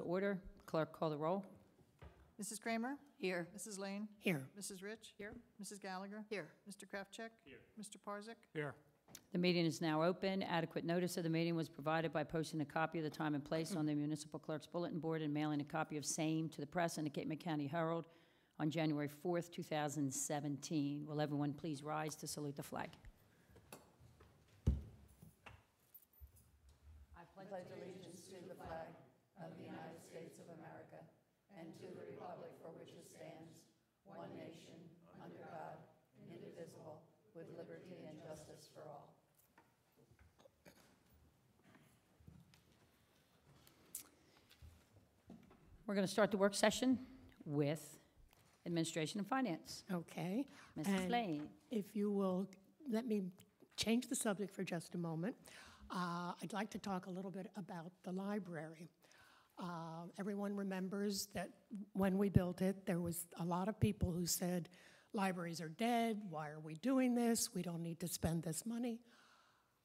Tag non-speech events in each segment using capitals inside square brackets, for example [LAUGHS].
to order. Clerk, call the roll. Mrs. Kramer? Here. Mrs. Lane? Here. Mrs. Rich? Here. Mrs. Gallagher? Here. Mr. Krafczek? Here. Mr. Parzak? Here. The meeting is now open. Adequate notice of the meeting was provided by posting a copy of the time and place on the municipal clerk's bulletin board and mailing a copy of same to the press and the Cape May County Herald on January 4th, 2017. Will everyone please rise to salute the flag? I pledge allegiance to the flag of the United States of America and to the republic for which it stands, one nation, under God, indivisible, with liberty and justice for all. We're going to start the work session with Administration and Finance. Okay. Mrs. And Lane. If you will, let me change the subject for just a moment. Uh, I'd like to talk a little bit about the library. Uh, Everyone remembers that when we built it, there was a lot of people who said, libraries are dead, why are we doing this? We don't need to spend this money.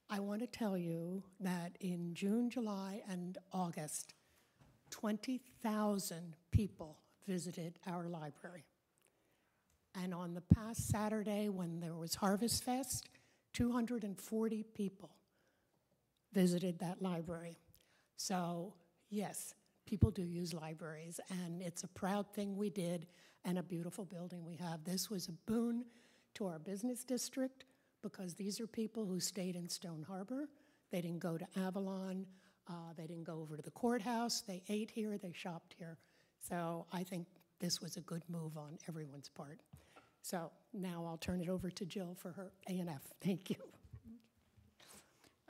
I want to tell you that in June, July, and August, 20,000 people visited our library. And on the past Saturday, when there was Harvest Fest, 240 people visited that library. So, yes, people do use libraries, and it's a proud thing we did and a beautiful building we have. This was a boon to our business district because these are people who stayed in Stone Harbor. They didn't go to Avalon, uh, they didn't go over to the courthouse, they ate here, they shopped here. So I think this was a good move on everyone's part. So now I'll turn it over to Jill for her A and F. Thank you.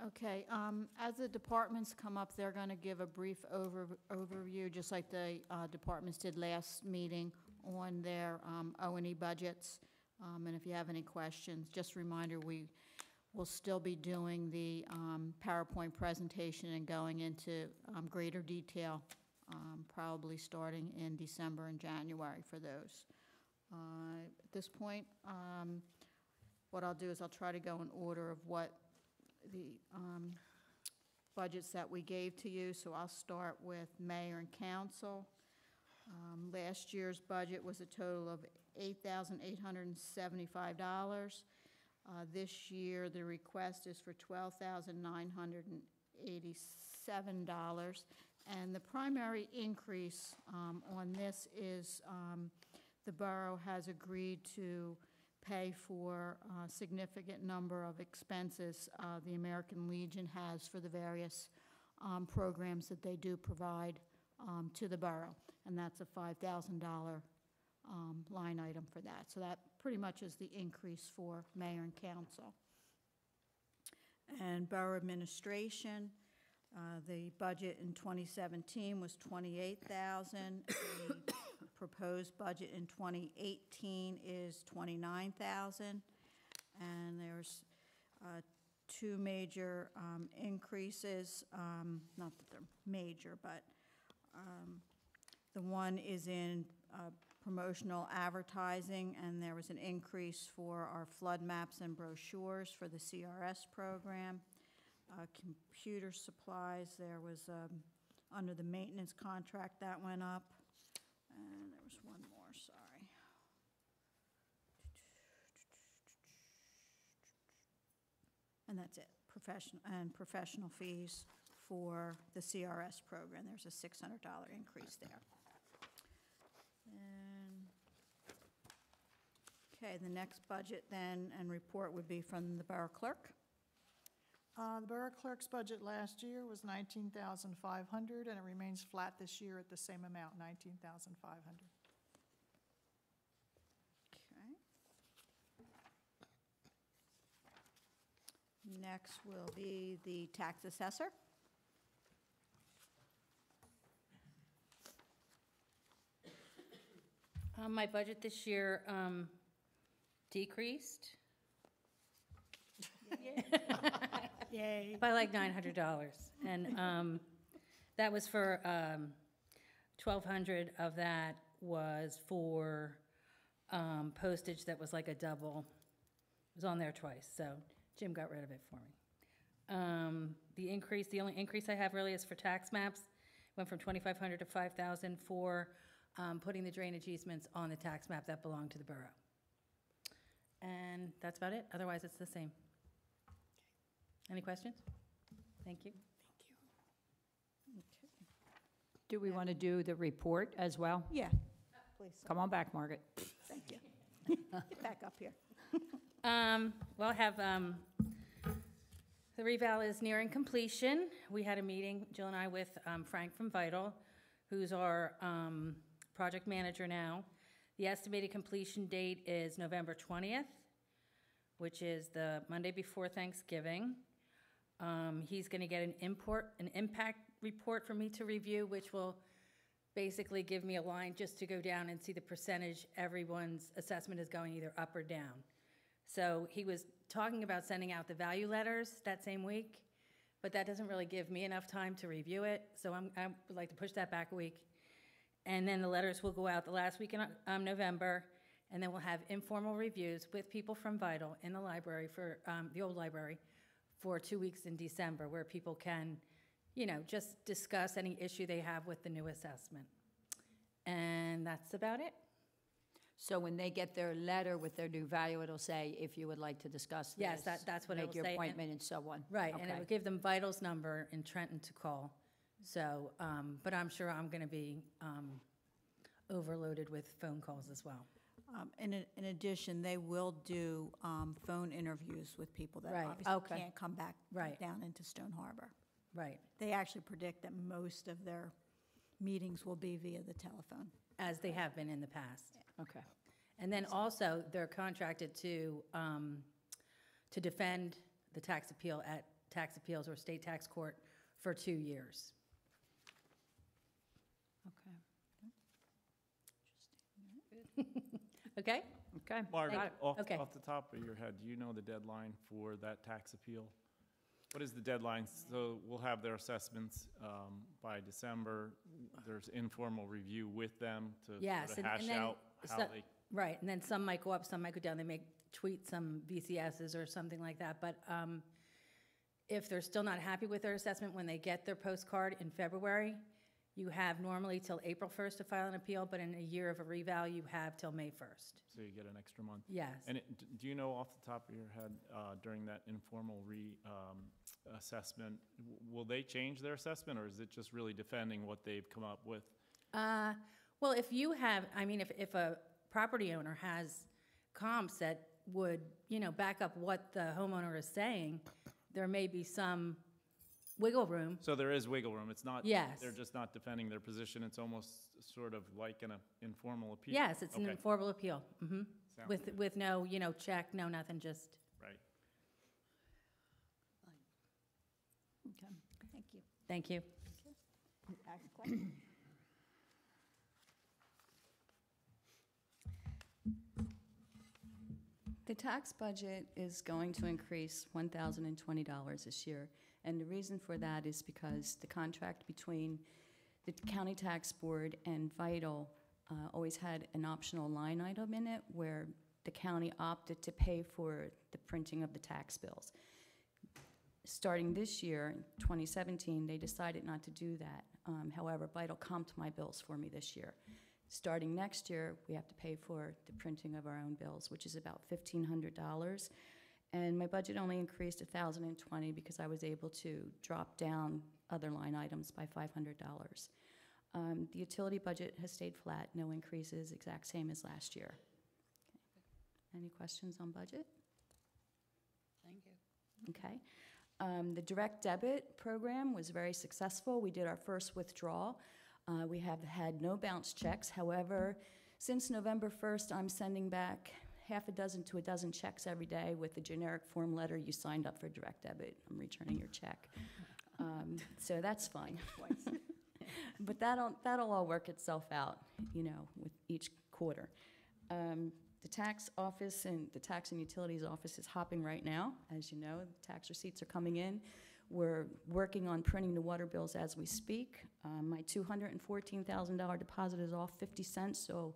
Okay, um, as the departments come up, they're gonna give a brief over, overview, just like the, uh, departments did last meeting on their, um, O and E budgets. Um, and if you have any questions, just a reminder, we will still be doing the, um, PowerPoint presentation and going into, um, greater detail, um, probably starting in December and January for those. Uh, at this point, um, what I'll do is I'll try to go in order of what the um, budgets that we gave to you, so I'll start with mayor and council. Um, Last year's budget was a total of $8,875. Uh, This year, the request is for $12,987. And the primary increase um, on this is um, the borough has agreed to pay for a significant number of expenses uh, the American Legion has for the various um, programs that they do provide um, to the borough. And that's a $5,000 um, line item for that. So that pretty much is the increase for mayor and council. And borough administration, uh, the budget in 2017 was 28,000. The proposed budget in 2018 is 29,000. And there's uh, two major um, increases, um, not that they're major, but um, the one is in uh, promotional advertising, and there was an increase for our flood maps and brochures for the CRS program. Uh, Computer supplies, there was, um, under the maintenance contract, that went up. And there was one more, sorry. And that's it, professional, and professional fees for the CRS program. There's a $600 increase there. Okay, the next budget then and report would be from the borough clerk. Uh, The borough clerk's budget last year was 19500 and it remains flat this year at the same amount, 19500 Okay. Next will be the tax assessor. Uh, My budget this year um, decreased Yay. by like $900. And um, that was for, um, 1,200 of that was for um, postage that was like a double. It was on there twice, so Jim got rid of it for me. Um, The increase, the only increase I have really is for tax maps, went from 2,500 to 5,000 for um, putting the drainage easements on the tax map that belonged to the borough. And that's about it. Otherwise, it's the same. Any questions? Thank you. Thank you. Okay. Do we want to do the report as well? Yeah, please, Come on back, Margaret. thank you. [LAUGHS] Get back up here. [LAUGHS] Um, well, I have, um, the reval is nearing completion. We had a meeting, Jill and I, with, um, Frank from Vital, who's our, um, project manager now. The estimated completion date is November twentieth, which is the Monday before Thanksgiving. Um, he's gonna get an import, an impact report for me to review, which will basically give me a line just to go down and see the percentage everyone's assessment is going either up or down. So he was talking about sending out the value letters that same week, but that doesn't really give me enough time to review it, so I'm, I would like to push that back a week. And then the letters will go out the last week in, um, November, and then we'll have informal reviews with people from Vital in the library for, um, the old library, for two weeks in December, where people can, you know, just discuss any issue they have with the new assessment. And that's about it. So when they get their letter with their new value, it'll say, if you would like to discuss this. Yes, that- that's what it Make will your say, and- appointment and so on. Right, and it Okay. would give them Vital's number in Trenton to call. So, um, but I'm sure I'm going to be um, overloaded with phone calls as well. Um, In, a- in addition, they will do um, phone interviews with people that Right, obviously okay. can't come back Right. down into Stone Harbor. Right, They actually predict that most of their meetings will be via the telephone. as they have been in the past. Okay. And then also, they're contracted to, um, to defend the tax appeal at tax appeals or state tax court for two years. Okay. [LAUGHS] Okay? Okay. Margaret, Got it. off, Okay. off the top of your head, do you know the deadline for that tax appeal? What is the deadline? So we'll have their assessments um, by December. There's informal review with them to Yes, sort and- of hash and then out how so- they, Right, and then some might go up, some might go down, they may tweet some VCSs or something like that, but um, if they're still not happy with their assessment when they get their postcard in February, you have normally till April 1st to file an appeal, but in a year of a reval, you have till May 1st. so you get an extra month. Yes. And it- d- do you know off the top of your head, uh, during that informal re-assessment, will they change their assessment, or is it just really defending what they've come up with? Uh, Well, if you have, I mean, if, if a property owner has comps that would, you know, back up what the homeowner is saying, there may be some wiggle room. So there is wiggle room. It's not. Yes. They're just not defending their position. It's almost sort of like an uh, informal appeal. Yes, it's an Okay. informal appeal, hmm Sounds with, good. with no, you know, check, no nothing, just, Right. Okay. Thank you. thank you. Ask a question? The tax budget is going to increase $1,020 this year, and the reason for that is because the contract between the county tax board and Vital uh, always had an optional line item in it where the county opted to pay for the printing of the tax bills. Starting this year, 2017, they decided not to do that. Um, However, Vital comped my bills for me this year. Starting next year, we have to pay for the printing of our own bills, which is about $1,500. And my budget only increased 1,020 because I was able to drop down other line items by $500. Um, The utility budget has stayed flat, no increases, exact same as last year. Any questions on budget? Thank you. Okay. Um, The direct debit program was very successful. We did our first withdrawal. Uh, We have had no bounce checks. However, since November 1st, I'm sending back half a dozen to a dozen checks every day with the generic form letter, you signed up for direct debit. I'm returning your check. [LAUGHS] Um, So that's fine. [LAUGHS] But that'll, that'll all work itself out, you know, with each quarter. Um, The tax office and the tax and utilities office is hopping right now. As you know, the tax receipts are coming in. We're working on printing the water bills as we speak. Um, My $214,000 deposit is off 50 cents, so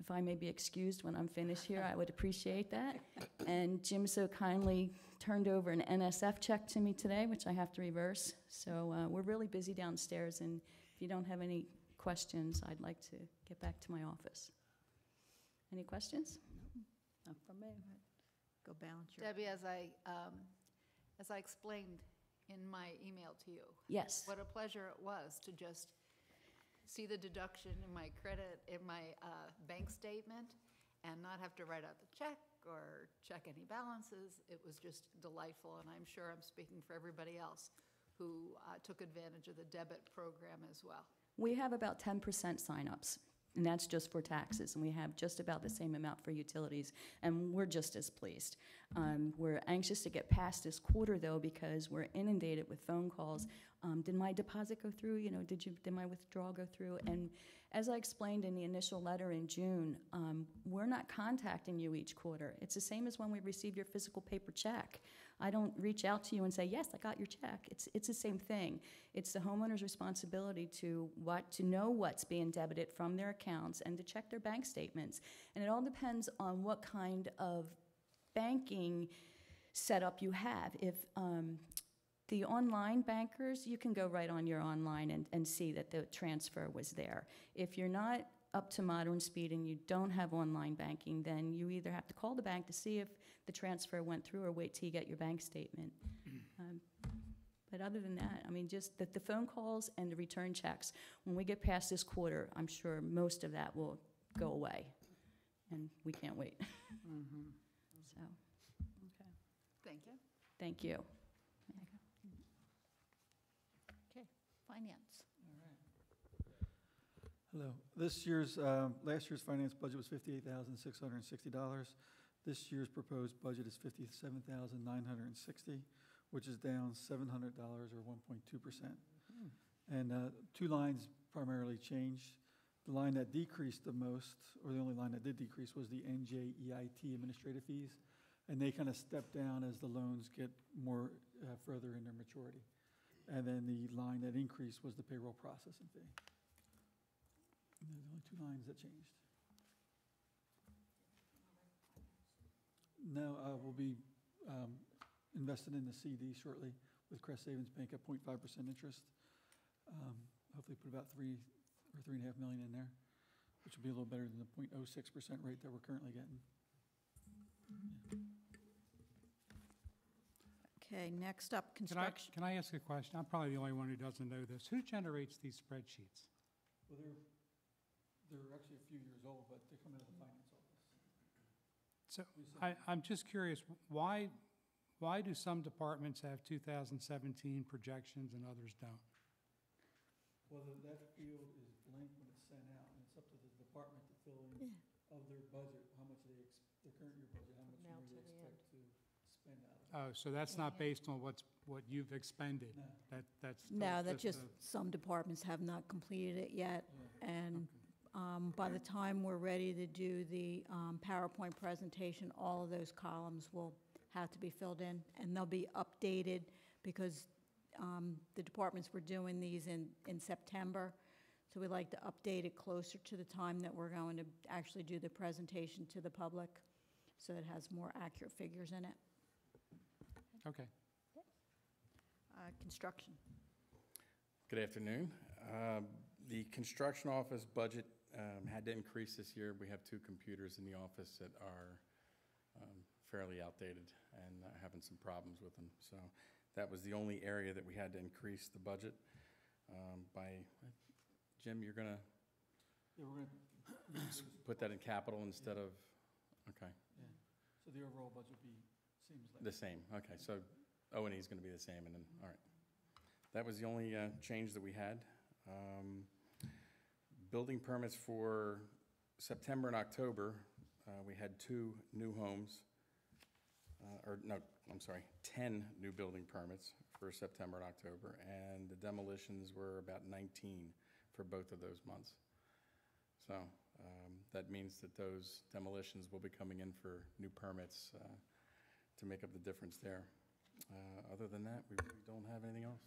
if I may be excused when I'm finished here, I would appreciate that. [LAUGHS] And Jim so kindly turned over an NSF check to me today, which I have to reverse. So uh, we're really busy downstairs and If you don't have any questions, I'd like to get back to my office. Any questions? Not from me. Go balance your. Debbie, as I, um, as I explained in my email to you, Yes. what a pleasure it was to just see the deduction in my credit, in my uh, bank statement, and not have to write out the check or check any balances. It was just delightful, and I'm sure I'm speaking for everybody else who uh, took advantage of the debit program as well. We have about 10% signups, and that's just for taxes, and we have just about the same amount for utilities, and we're just as pleased. Um, We're anxious to get past this quarter, though, because we're inundated with phone calls. Um, Did my deposit go through? You know, did you, did my withdrawal go through? And as I explained in the initial letter in June, um, we're not contacting you each quarter. It's the same as when we receive your physical paper check. I don't reach out to you and say, yes, I got your check. It's, it's the same thing. It's the homeowner's responsibility to what, to know what's being debited from their accounts and to check their bank statements. And it all depends on what kind of banking setup you have. If, um, the online bankers, you can go right on your online and, and see that the transfer was there. If you're not up to modern speed and you don't have online banking, then you either have to call the bank to see if the transfer went through or wait till you get your bank statement. Mm-hmm. Um, but other than that, I mean, just the, the phone calls and the return checks. When we get past this quarter, I'm sure most of that will go away. And we can't wait. [LAUGHS] Mm -hmm. So, okay. Thank you. Thank you. Okay, finance. All right. Hello. This year's, uh, last year's finance budget was $58,660. This year's proposed budget is fifty-seven thousand, nine hundred and sixty, which is down seven hundred dollars or one point two percent. And, uh, two lines primarily changed. The line that decreased the most, or the only line that did decrease, was the NJEIT administrative fees. And they kind of step down as the loans get more, uh, further in their maturity. And then the line that increased was the payroll processing fee. And Those are the only two lines that changed. No, uh, we'll be um, invested in the CD shortly with Crest Savings Bank at 0.5% interest. Um, Hopefully put about three or three and a half million in there, which will be a little better than the 0.06% rate that we're currently getting. Okay, next up, Can I, construction. can I ask a question? I'm probably the only one who doesn't know this. Who generates these spreadsheets? Well, they're, they're actually a few years old, but they come out of the finance office. So I, I'm just curious, why, why do some departments have 2017 projections and others don't? Well, the- that field is blank when it's sent out, and it's up to the department to fill in of their budget, how much they, ex- their current year budget, how much Now money they to the expect to spend out of it. Oh, so that's not based on what's, what you've expended? No. That, that's? No, that just, a- some departments have not completed it yet. Yeah. And um, by the time we're ready to do the um, PowerPoint presentation, all of those columns will have to be filled in, and they'll be updated because um, the departments were doing these in, in September. So we'd like to update it closer to the time that we're going to actually do the presentation to the public, so it has more accurate figures in it. Okay. Uh, Construction. Good afternoon. Um, The construction office budget um, had to increase this year. We have two computers in the office that are um, fairly outdated and uh, having some problems with them. So that was the only area that we had to increase the budget um, by, Jim, you're going to Yeah, we're gonna, [COUGHS] put that in capital instead of, okay, yeah, so the overall budget will be, seems like. the same. Okay, so O and E is going to be the same and then, all right. That was the only uh, change that we had. Um, Building permits for September and October, uh, we had two new homes, uh, or no, I'm sorry, 10 new building permits for September and October, and the demolitions were about 19 for both of those months. So um, that means that those demolitions will be coming in for new permits uh, to make up the difference there. Uh, Other than that, we really don't have anything else.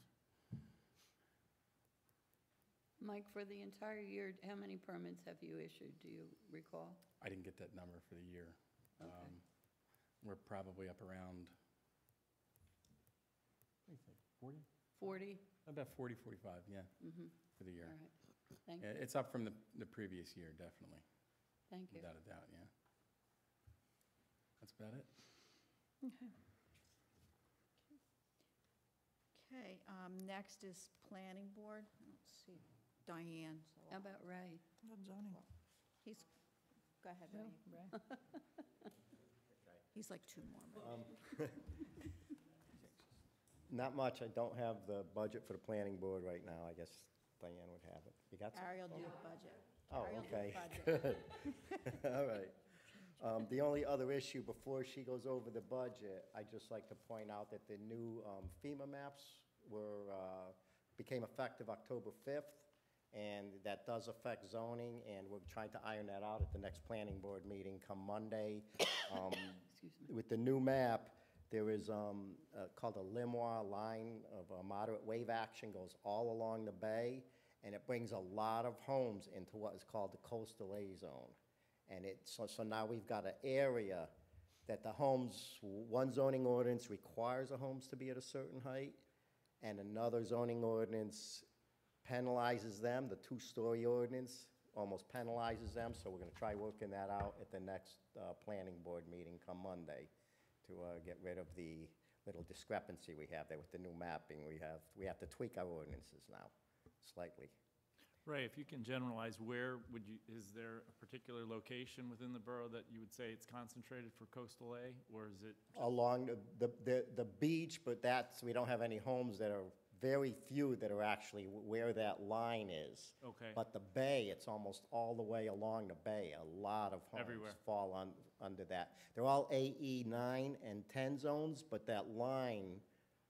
Mike, for the entire year, how many permits have you issued, do you recall? I didn't get that number for the year. Okay. Um, We're probably up around, what do you think, 40? 40? About 40, 45, yeah. Mhm. for the All year. right, thank Yeah, you, It's up from the, the previous year, definitely, thank you. without a doubt, yeah. That's about it. Okay, um, next is planning board. Let's see, Diane. so How about Ray? Good zoning. He's, go ahead, Ray. Ray? [LAUGHS] He's like two more minutes. [LAUGHS] Not much, I don't have the budget for the planning board right now, I guess Diane would have it. You got some? Harry will do the budget. Oh, Harry will do okay, budget. [LAUGHS] good. All right. Um, The only other issue, before she goes over the budget, I'd just like to point out that the new um, FEMA maps were, uh, became effective October 5th, and that does affect zoning, and we're trying to iron that out at the next planning board meeting come Monday. [COUGHS] Um, With the new map, there is um, uh, called a LiMWA line of uh, moderate wave action, goes all along the bay, and it brings a lot of homes into what is called the coastal A zone. And it, so, so now we've got an area that the homes, one zoning ordinance requires the homes to be at a certain height, and another zoning ordinance penalizes them, the two-story ordinance almost penalizes them, so we're gonna try working that out at the next, uh, planning board meeting come Monday to, uh, get rid of the little discrepancy we have there with the new mapping. We have, we have to tweak our ordinances now slightly. Ray, if you can generalize, where would you, is there a particular location within the borough that you would say it's concentrated for coastal A? Or is it, along the, the- the, the beach, but that's, we don't have any homes that are, very few that are actually where that line is. okay, But the bay, it's almost all the way along the bay. A lot of homes Everywhere. fall on, under that. They're all AE nine and ten zones, but that line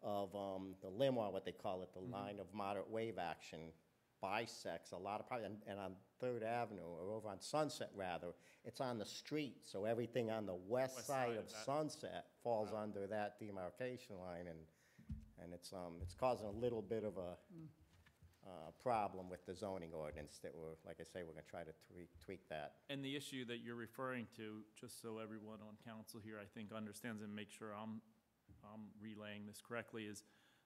of, um, the limo, what they call it, the line of moderate wave action bisects a lot of, property. and, and on Third Avenue, or over on Sunset rather, it's on the street, so everything on the west West side side of of that. Sunset falls under that demarcation line, and, and it's, um, it's causing a little bit of a, uh, problem with the zoning ordinance that we're, like I say, we're gonna try to tweak, tweak that. and the issue that you're referring to, just so everyone on council here, I think, understands and make sure I'm, I'm relaying this correctly, is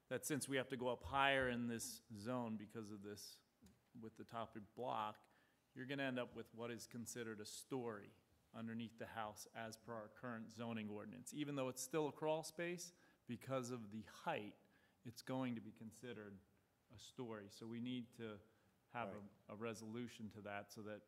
that since we have to go up higher in this zone because of this, with the top of block, you're gonna end up with what is considered a story underneath the house as per our current zoning ordinance. Even though it's still a crawl space, because of the height, it's going to be considered a story. So we need to have a, a resolution to that so that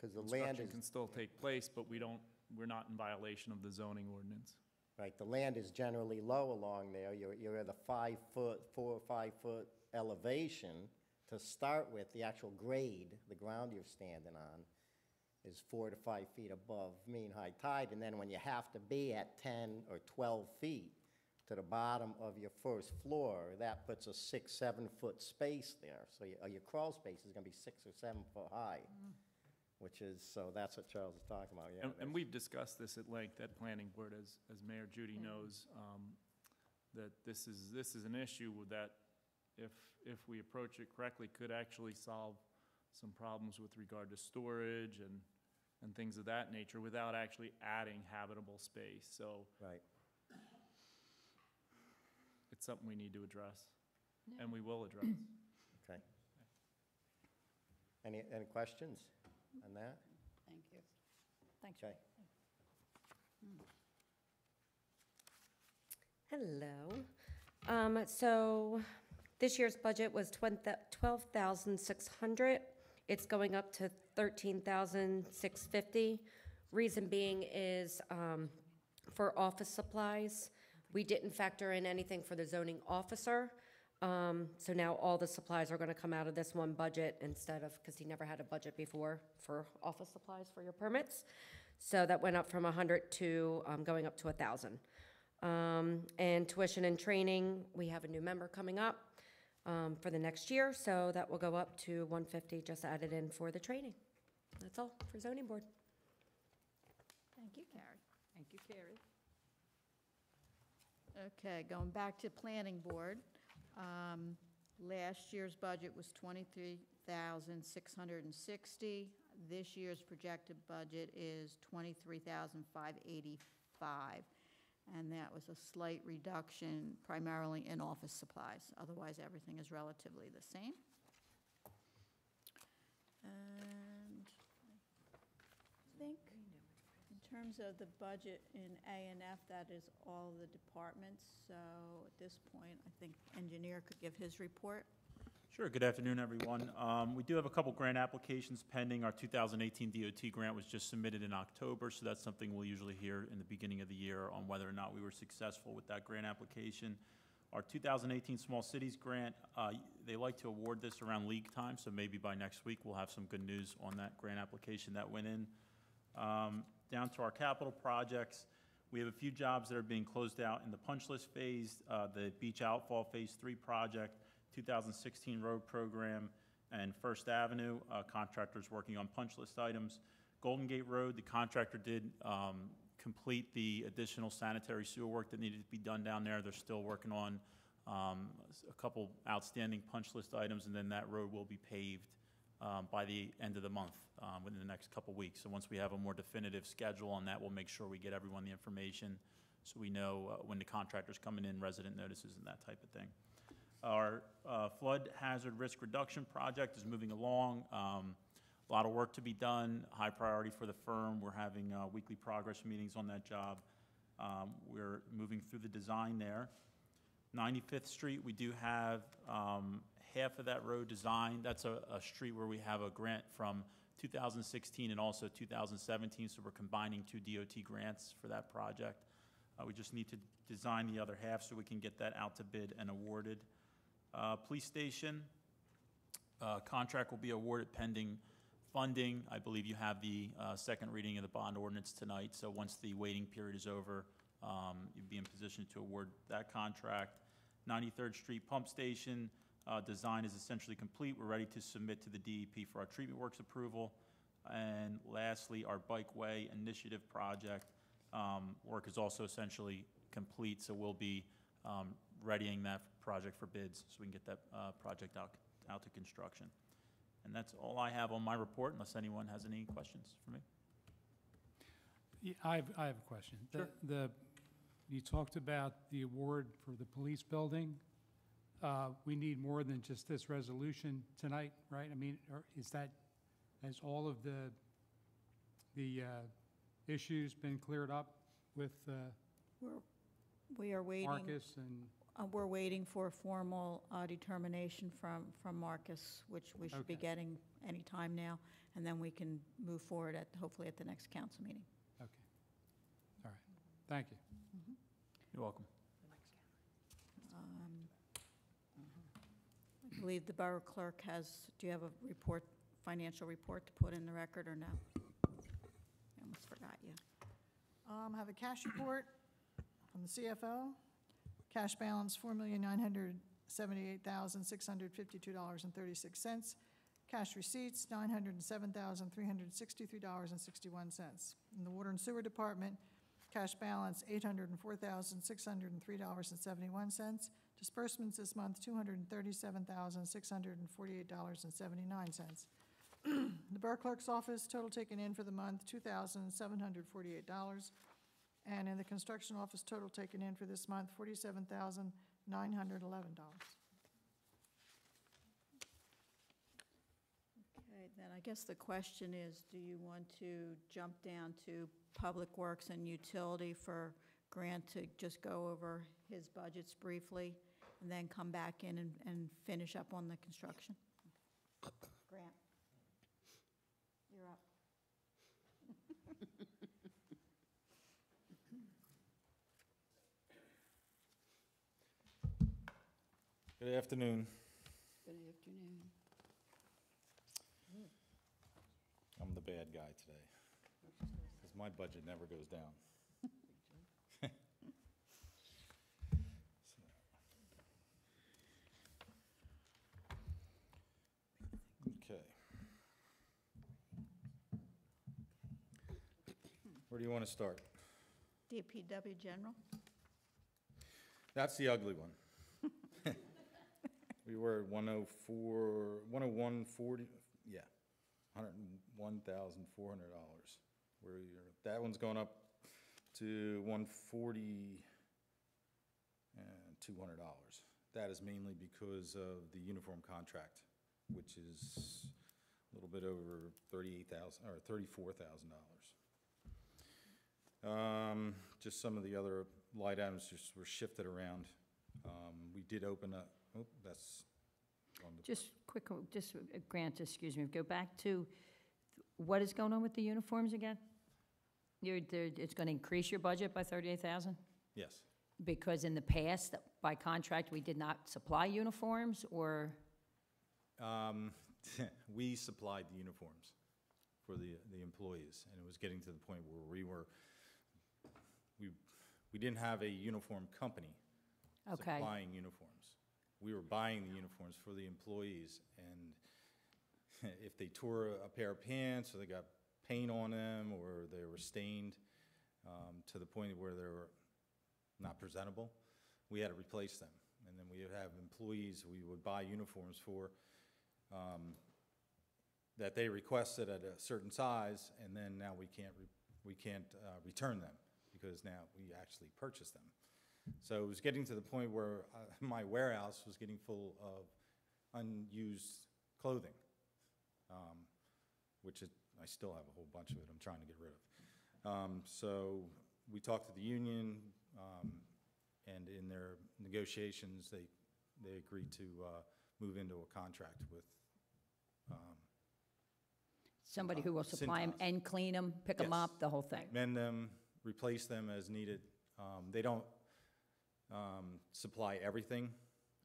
Because the land construction is, can still take place, but we don't, we're not in violation of the zoning ordinance. right, the land is generally low along there. You're, you're at a five-foot, four or five-foot elevation to start with. The actual grade, the ground you're standing on, is four to five feet above mean high tide. And then when you have to be at 10 or 12 feet to the bottom of your first floor, that puts a six, seven-foot space there. So your, uh, your crawl space is gonna be six or seven foot high, mm-hmm. which is, so that's what Charles is talking about, yeah. And, and we've discussed this at length at planning board, as, as Mayor Judy mm-hmm. knows, um, that this is, this is an issue with that if, if we approach it correctly, could actually solve some problems with regard to storage and, and things of that nature without actually adding habitable space. So Right. It's something we need to address, Yeah. and we will address. [CLEARS THROAT] Okay. Any, any questions on that? Thank you. Thanks, Okay. Hello. Um, so this year's budget was twelve thousand six hundred. It's going up to thirteen thousand six fifty. Reason being is, um, for office supplies, we didn't factor in anything for the zoning officer. Um, so now all the supplies are gonna come out of this one budget instead of, because he never had a budget before for office supplies for your permits. So that went up from hundred to, um, going up to thousand. Um, and tuition and training, we have a new member coming up, um, for the next year, so that will go up to one fifty, just added in for the training. That's all for zoning board. Thank you, Carrie. Thank you, Carrie. Okay, going back to planning board, um, last year's budget was twenty-three thousand six hundred and sixty. This year's projected budget is twenty-three thousand five eighty-five. And that was a slight reduction primarily in office supplies. Otherwise, everything is relatively the same. Terms of the budget in A and F, that is all the departments. So at this point, I think engineer could give his report. Sure, good afternoon, everyone. Um, We do have a couple grant applications pending. Our 2018 DOT grant was just submitted in October, so that's something we'll usually hear in the beginning of the year on whether or not we were successful with that grant application. Our 2018 Small Cities Grant, uh, they like to award this around league time, so maybe by next week, we'll have some good news on that grant application that went in. Um, Down to our capital projects, we have a few jobs that are being closed out in the punch list phase, uh, the Beach Outfall Phase Three project, 2016 road program, and First Avenue, uh, contractors working on punch list items. Golden Gate Road, the contractor did um, complete the additional sanitary sewer work that needed to be done down there. They're still working on um, a couple outstanding punch list items, and then that road will be paved um, by the end of the month, um, within the next couple weeks. So once we have a more definitive schedule on that, we'll make sure we get everyone the information so we know uh, when the contractor's coming in, resident notices and that type of thing. Our uh, flood hazard risk reduction project is moving along. Um, A lot of work to be done, high priority for the firm. We're having uh, weekly progress meetings on that job. Um, We're moving through the design there. 95th Street, we do have um, half of that road designed. That's a, a street where we have a grant from 2016 and also 2017, so we're combining two DOT grants for that project. Uh, We just need to design the other half so we can get that out to bid and awarded. Uh, Police station, uh, contract will be awarded pending funding. I believe you have the uh, second reading of the bond ordinance tonight, so once the waiting period is over, um, you'd be in position to award that contract. 93rd Street Pump Station, uh, design is essentially complete. We're ready to submit to the DEP for our treatment works approval. And lastly, our Bikeway Initiative project, um, work is also essentially complete, so we'll be um, readying that project for bids, so we can get that uh, project out, out to construction. And that's all I have on my report, unless anyone has any questions for me. Yeah, I have, I have a question. The- Sure. The, you talked about the award for the police building. Uh, We need more than just this resolution tonight, right? I mean, or is that, has all of the, the uh, issues been cleared up with uh, We're, we are waiting, Marcus and, uh, we're waiting for a formal uh, determination from, from Marcus, which we should be Okay. getting any time now, and then we can move forward at, hopefully at the next council meeting. okay. All right, thank you. You're welcome. Um, I believe the borough clerk has, do you have a report, financial report to put in the record, or no? I almost forgot you. Um, have a cash report from the CFO. Cash balance, four million nine hundred seventy-eight thousand six hundred fifty-two dollars and thirty-six cents. Cash receipts, nine hundred and seven thousand three hundred sixty-three dollars and sixty-one cents. In the Water and Sewer Department, cash balance, eight hundred and four thousand six hundred and three dollars and seventy-one cents. Disbursements this month, two hundred and thirty-seven thousand six hundred and forty-eight dollars and seventy-nine cents. The Borough Clerk's Office, total taken in for the month, two thousand seven hundred forty-eight dollars. And in the Construction Office, total taken in for this month, forty-seven thousand nine hundred eleven dollars. Okay, then I guess the question is, do you want to jump down to Public Works and Utility for Grant to just go over his budgets briefly, and then come back in and, and finish up on the construction? Grant? You're up. Good afternoon. Good afternoon. I'm the bad guy today, because my budget never goes down. Okay. Where do you want to start? DPW General? That's the ugly one. [LAUGHS] We were at 104, 101.40, yeah, $101,400. Where you're, that one's going up to 140 and uh, $200. That is mainly because of the uniform contract, which is a little bit over 38,000, or $34,000. Um, just some of the other light items just were shifted around. Um, we did open up, oh, that's on the, Just quick, just, uh, Grant, excuse me, go back to, what is going on with the uniforms again? You're, there- it's going to increase your budget by 38,000? yes. Because in the past, by contract, we did not supply uniforms, or, Um, [LAUGHS] we supplied the uniforms for the, the employees, and it was getting to the point where we were, we, we didn't have a uniform company okay. supplying uniforms. We were buying the uniforms for the employees, and [LAUGHS] if they tore a pair of pants, or they got paint on them, or they were stained, um, to the point where they were not presentable, we had to replace them. And then we would have employees we would buy uniforms for, um, that they requested at a certain size, and then now we can't, re- we can't uh, return them, because now we actually purchased them. So it was getting to the point where uh, my warehouse was getting full of unused clothing, um, which it- I still have a whole bunch of it I'm trying to get rid of. Um, So we talked to the union, um, and in their negotiations, they, they agreed to uh, move into a contract with, um, somebody who will supply them Cintas. and clean them, pick them Yes. up, the whole thing? mend them, replace them as needed. Um, They don't um, supply everything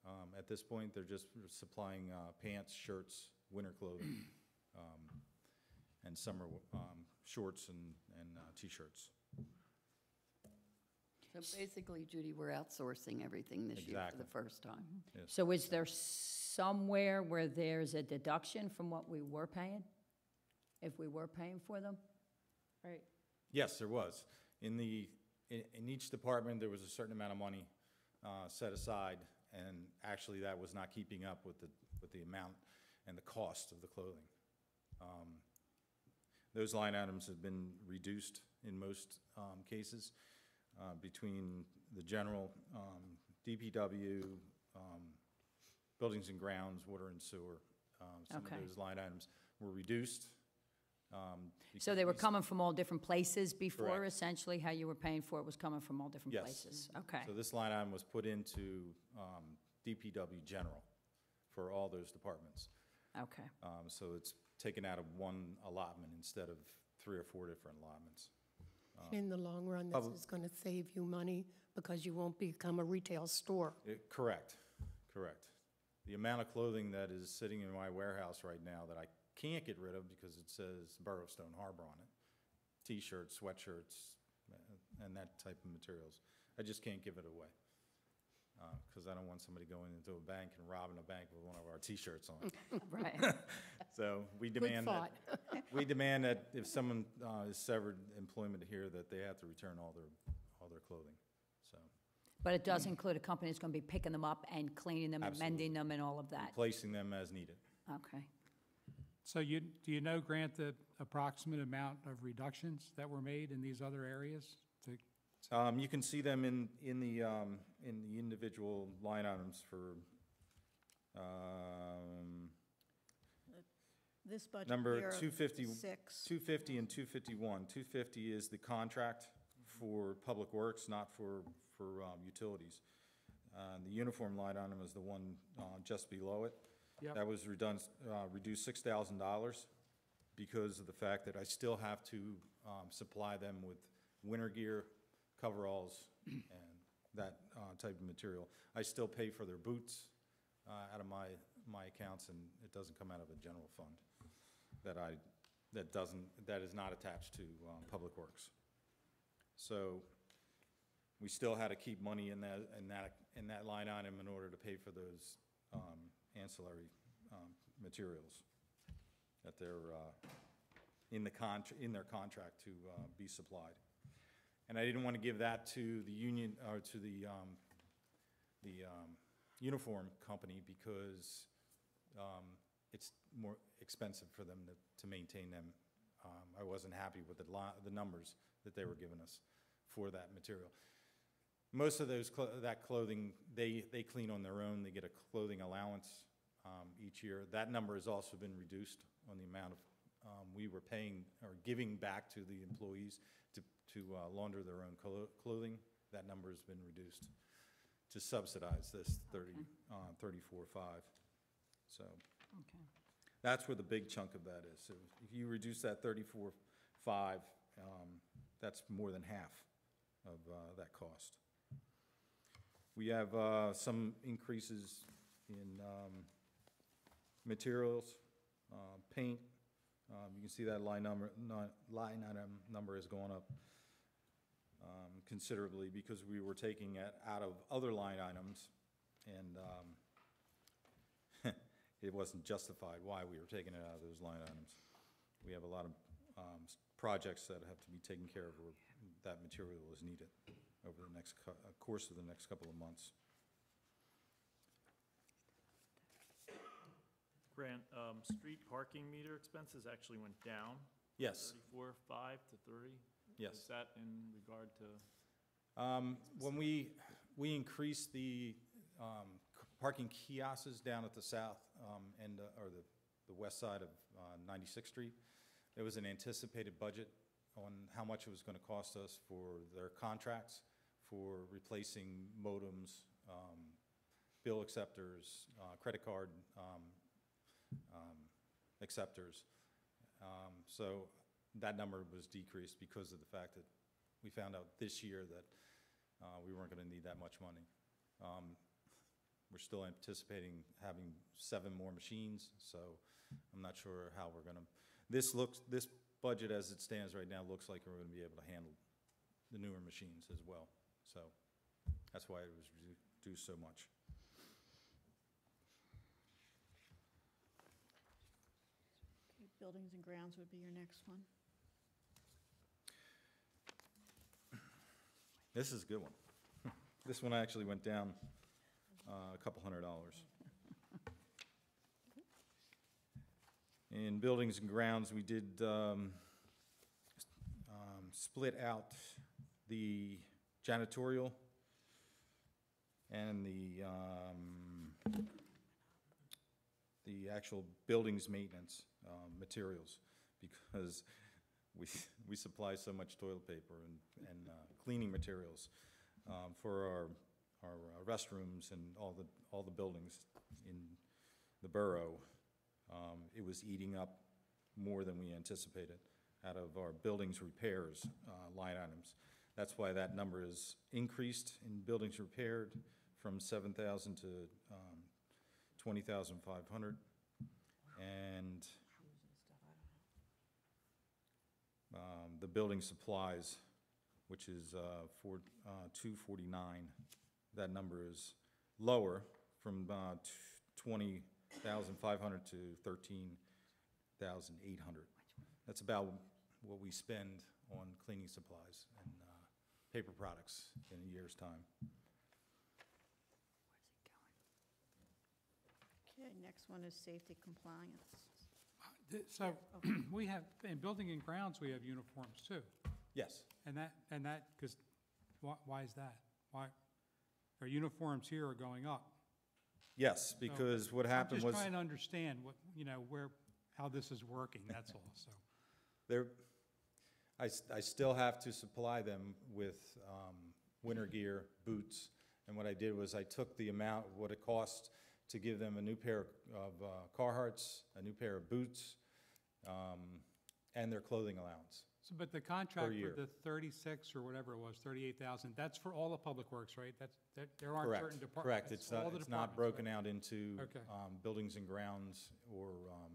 um, at this point. They're just supplying uh, pants, shirts, winter clothing, [CLEARS THROAT] um, and summer um, shorts and and uh, T-shirts. So basically, Judy, we're outsourcing everything this year for Exactly. the first time. Yes. So is there somewhere where there's a deduction from what we were paying? If we were paying for them? Right. Yes, there was. In the, in in each department, there was a certain amount of money uh, set aside, and actually, that was not keeping up with the, with the amount and the cost of the clothing. Um, Those line items have been reduced in most um, cases uh, between the general, um, DPW, um, buildings and grounds, water and sewer. um, Some of Okay. those line items were reduced. Um, So because they were we coming from all different places before, Correct. essentially, how you were paying for it was coming from all different Yes. places? Okay, So this line item was put into um, DPW general for all those departments. okay. Um, So it's taken out of one allotment instead of three or four different allotments. In the long run, this Public- is going to save you money because you won't become a retail store. It- Correct, correct. The amount of clothing that is sitting in my warehouse right now that I can't get rid of because it says Borough Stone Harbor on it, T-shirts, sweatshirts, uh, and that type of materials, I just can't give it away. Because I don't want somebody going into a bank and robbing a bank with one of our T-shirts on. [LAUGHS] Right. [LAUGHS] So we demand that, [LAUGHS] we demand that if someone uh, is severed employment here, that they have to return all their, all their clothing, so. But it does include a company that's going to be picking them up and cleaning them and mending them and all of that? Placing them as needed. Okay. So you, do you know, Grant, the approximate amount of reductions that were made in these other areas? to- Um, you can see them in, in the, um, in the individual line items for, um, This budget number year of two fifty, six. two fifty and two fifty-one. Two fifty is the contract for public works, not for, for, um, utilities. Uh, the uniform line item is the one, uh, just below it. Yep. That was redone, uh, reduced six thousand dollars because of the fact that I still have to, um, supply them with winter gear, coveralls, and that, uh, type of material. I still pay for their boots, uh, out of my, my accounts, and it doesn't come out of a general fund that I, that doesn't, that is not attached to, um, Public Works. So, we still had to keep money in that, in that, in that line item in order to pay for those, um, ancillary, um, materials that they're, uh, in the contr, in their contract to, uh, be supplied. And I didn't want to give that to the union, or to the, um, the, um, uniform company because, um, it's more expensive for them to, to maintain them. Um, I wasn't happy with the li- the numbers that they were giving us for that material. Most of those, clo- that clothing, they, they clean on their own, they get a clothing allowance, um, each year. That number has also been reduced on the amount of, um, we we were paying or giving back to the employees to, to uh, launder their own clo- clothing, that number has been reduced to subsidize this thirty, uh, thirty-four-five. So Okay. that's where the big chunk of that is. So if you reduce that thirty-four-five, um, that's more than half of, uh, that cost. We have, uh, some increases in, um, materials, uh, paint. Um, you can see that line number, line item number is going up, um, considerably because we were taking it out of other line items and, um, [LAUGHS] it wasn't justified why we were taking it out of those line items. We have a lot of, um, projects that have to be taken care of where that material is needed over the next, cou- uh, course of the next couple of months. Grant, um, street parking meter expenses actually went down. Yes. Thirty-four, five to thirty? Yes. Is that in regard to? Um, When we, we increased the um, c- parking kiosks down at the south um, end, uh, or the, the west side of uh, 96th Street, there was an anticipated budget on how much it was going to cost us for their contracts for replacing modems, um, bill acceptors, uh, credit card um, um, acceptors. Um, So that number was decreased because of the fact that we found out this year that uh, we weren't going to need that much money. Um, We're still anticipating having seven more machines, so I'm not sure how we're going to, this looks, this budget as it stands right now looks like we're going to be able to handle the newer machines as well. So that's why it was reduced so much. Okay, Buildings and grounds would be your next one. This is a good one. [LAUGHS] This one actually went down uh, a couple hundred dollars. In buildings and grounds, we did um, um, split out the janitorial and the, um, the actual buildings maintenance um, materials, because [LAUGHS] we, we supply so much toilet paper and, and uh, cleaning materials um, for our, our uh, restrooms and all the, all the buildings in the borough. Um, It was eating up more than we anticipated out of our buildings repairs uh, line items. That's why that number is increased in buildings repaired from seven thousand to um, twenty thousand five hundred. And um, the building supplies, which is uh, for, uh, 249, that number is lower from uh, 20,500 to 13,800. That's about what we spend on cleaning supplies and paper products in a year's time. Okay, next one is safety compliance. Uh, th- So, [CLEARS THROAT] we have, in building and grounds, we have uniforms too. Yes. And that, and that, because, why, why is that? Why, our uniforms here are going up. Yes, because what happened I'm was. just trying to understand what, you know, where, how this is working, that's all, so. There, I, s- I still have to supply them with um, winter gear, boots, and what I did was I took the amount, what it cost to give them a new pair of uh, Carhartts, a new pair of boots, um, and their clothing allowance. So, but the contract year. for the thirty-six or whatever it was, thirty-eight thousand, that's for all the public works, right? That's, that, there aren't Correct, certain departments. correct. It's not, it's not broken out into Okay. um, buildings and grounds or um,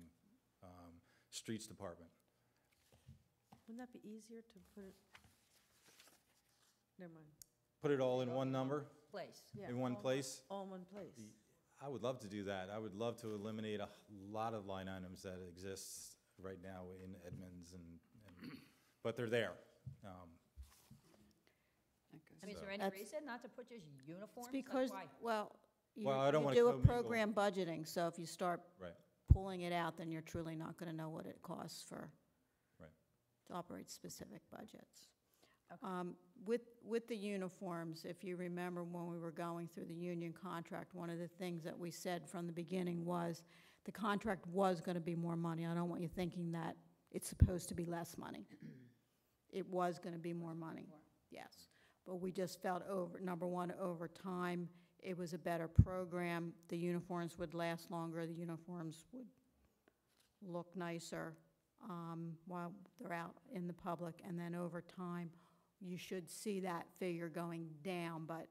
um, streets department. Wouldn't that be easier to put it? Never mind. Put it all in one number, Place. Yeah, in one place? All in one place. I would love to do that. I would love to eliminate a lot of line items that exist right now in Edmunds and, and, but they're there. Um, I mean, is there any That's- reason not to put just uniforms? It's Like, because, why? well, you Well, I don't you wanna do a commingle. program budgeting, so if you start Right. pulling it out, then you're truly not going to know what it costs for, Right. To operate specific budgets. Um, With, with the uniforms, if you remember when we were going through the union contract, one of the things that we said from the beginning was, the contract was going to be more money. I don't want you thinking that it's supposed to be less money. [CLEARS THROAT] It was going to be more money, yes. But we just felt over, number one, over time, it was a better program. The uniforms would last longer, the uniforms would look nicer um, while they're out in the public. And then over time, you should see that figure going down, but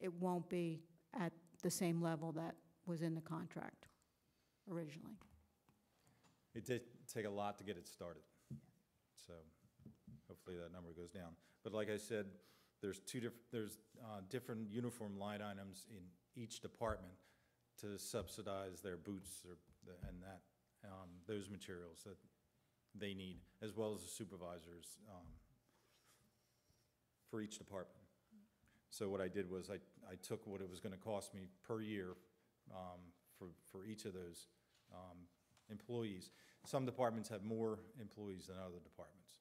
it won't be at the same level that was in the contract originally. It did take a lot to get it started, so hopefully that number goes down. But like I said, there's two diff, there's, uh, different uniform line items in each department to subsidize their boots or, the- and that, um, those materials that they need, as well as the supervisors, um, for each department. So what I did was I, I took what it was gonna cost me per year, um, for, for each of those, um, employees. Some departments have more employees than other departments,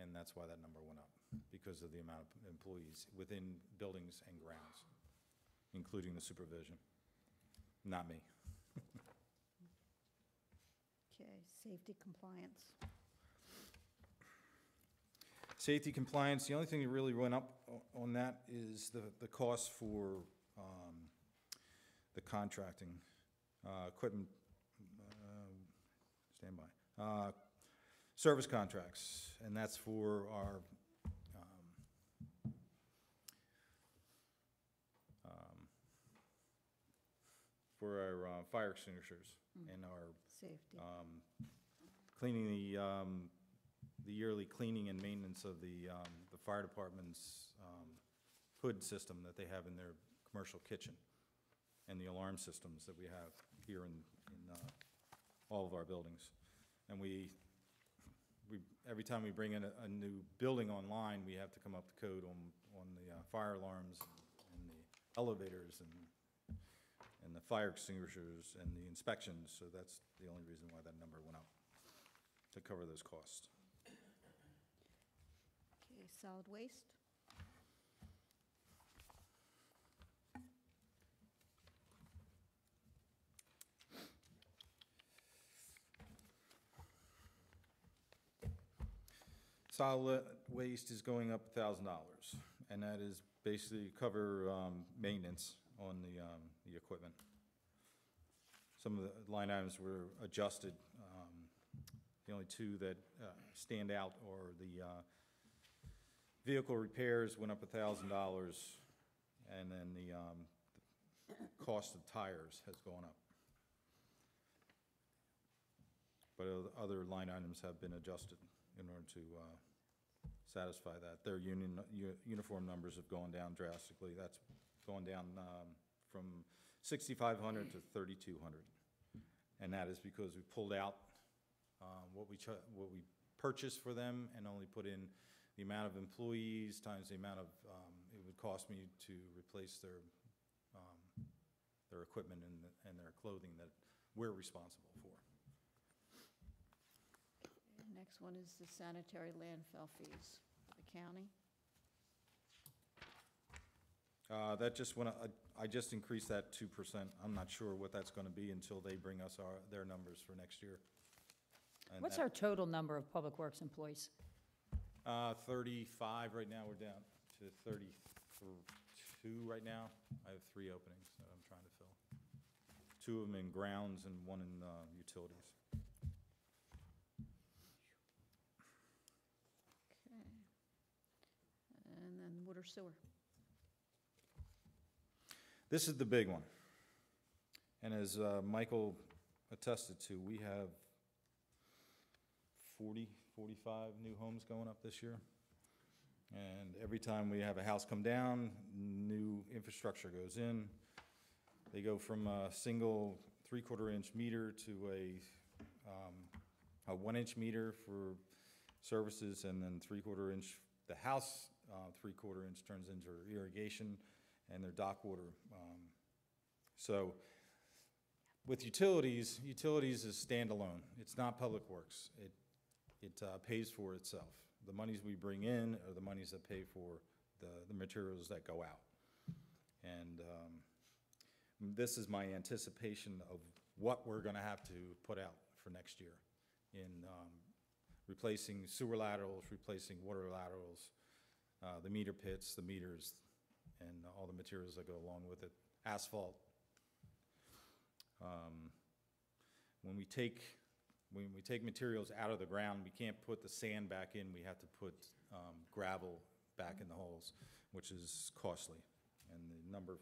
and that's why that number went up, because of the amount of employees within buildings and grounds, including the supervision. Not me. Okay, safety compliance. Safety compliance, the only thing that really went up o- on that is the, the cost for, um, the contracting, uh, equipment, uh, stand by, uh, service contracts, and that's for our, um, um, for our, uh, fire extinguishers and our Safety. um, cleaning the, um, the yearly cleaning and maintenance of the, um, the fire department's, um, hood system that they have in their commercial kitchen, and the alarm systems that we have here in, in, uh, all of our buildings. And we, we, every time we bring in a, a new building online, we have to come up to code on, on the, uh, fire alarms and the elevators and, and the fire extinguishers and the inspections, so that's the only reason why that number went up, to cover those costs. Okay, solid waste. Solid waste is going up a thousand dollars, and that is basically cover, um, maintenance on the, um, the equipment. Some of the line items were adjusted, um, the only two that, uh, stand out are the, uh, vehicle repairs went up a thousand dollars, and then the, um, the cost of tires has gone up. But other line items have been adjusted in order to uh, satisfy that. Their union, uniform numbers have gone down drastically. That's gone down um, from 6,500 to 3,200. And that is because we pulled out um, what we, what we purchased for them and only put in the amount of employees times the amount of, um, it would cost me to replace their, um, their equipment and, and their clothing that we're responsible for. Next one is the sanitary landfill fees, the county. Uh, That just went, up- I I just increased that 2%. I'm not sure what that's going to be until they bring us our, their numbers for next year. And What's that- our total number of Public Works employees? Uh, 35 right now, we're down to 32 right now. I have three openings that I'm trying to fill. Two of them in grounds and one in uh, utilities. Okay. And then water sewer. This is the big one. And as uh, Michael attested to, we have 40, 45 new homes going up this year. And every time we have a house come down, new infrastructure goes in. They go from a single three-quarter inch meter to a, um, a one-inch meter for services, and then three-quarter inch, the house, uh, three-quarter inch turns into irrigation and their dock water. Um, So with utilities, utilities is standalone. It's not Public Works. It, it uh, pays for itself. The monies we bring in are the monies that pay for the, the materials that go out. And um, this is my anticipation of what we're gonna have to put out for next year in, um, replacing sewer laterals, replacing water laterals, uh, the meter pits, the meters, and all the materials that go along with it, asphalt. Um, When we take, when we take materials out of the ground, we can't put the sand back in, we have to put um, gravel back in the holes, which is costly. And the number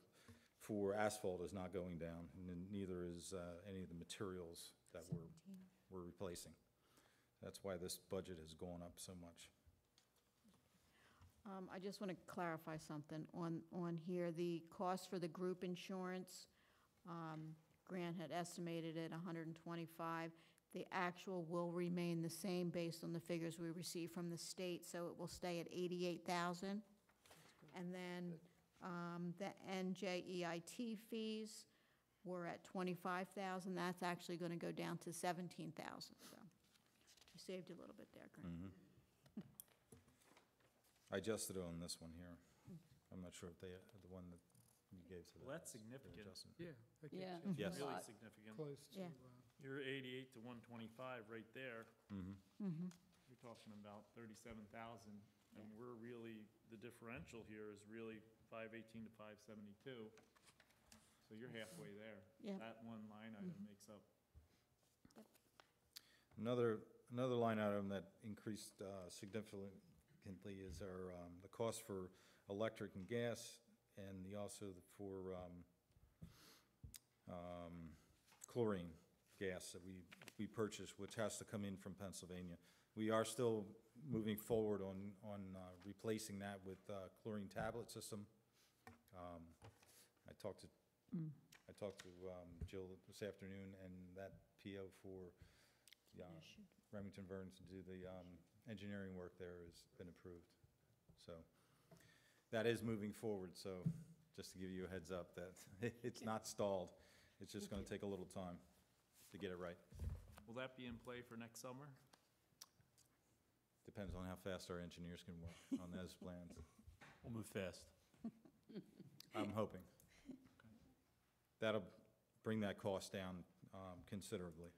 for asphalt is not going down, and neither is uh, any of the materials that we're, we're replacing. That's why this budget has gone up so much. Um, I just want to clarify something on, on here. The cost for the group insurance, um, Grant had estimated at hundred and twenty-five. The actual will remain the same based on the figures we received from the state, so it will stay at eighty-eight thousand. And then, um, the NJEIT fees were at twenty-five thousand. That's actually going to go down to seventeen thousand, so you saved a little bit there, Grant. Mhm. I adjusted it on this one here. I'm not sure if they, the one that you gave to the. Well, that's significant. adjustment. Yeah. that Yeah. gets you Yes. Really lot. significant. Close to, Yeah. uh, You're eighty-eight to one twenty-five right there. Mhm. Mm-hmm. You're talking about thirty-seven thousand, and we're really, the differential here is really five eighteen to five seventy-two. So you're halfway there. Yeah. That one line item makes up. Another, another line item that increased uh, significantly is our, um, the cost for electric and gas, and the, also the- for um, um, chlorine gas that we, we purchase, which has to come in from Pennsylvania. We are still moving forward on, on uh, replacing that with uh, chlorine tablet system. Um, I talked to, I talked to um, Jill this afternoon, and that PO for uh, Remington Burns to do the um, engineering work there has been approved. So that is moving forward, so just to give you a heads up that [LAUGHS] it's not stalled. It's just going to take a little time to get it right. Will that be in play for next summer? Depends on how fast our engineers can work on those plans. We'll move fast. [LAUGHS] I'm hoping. That'll bring that cost down um, considerably.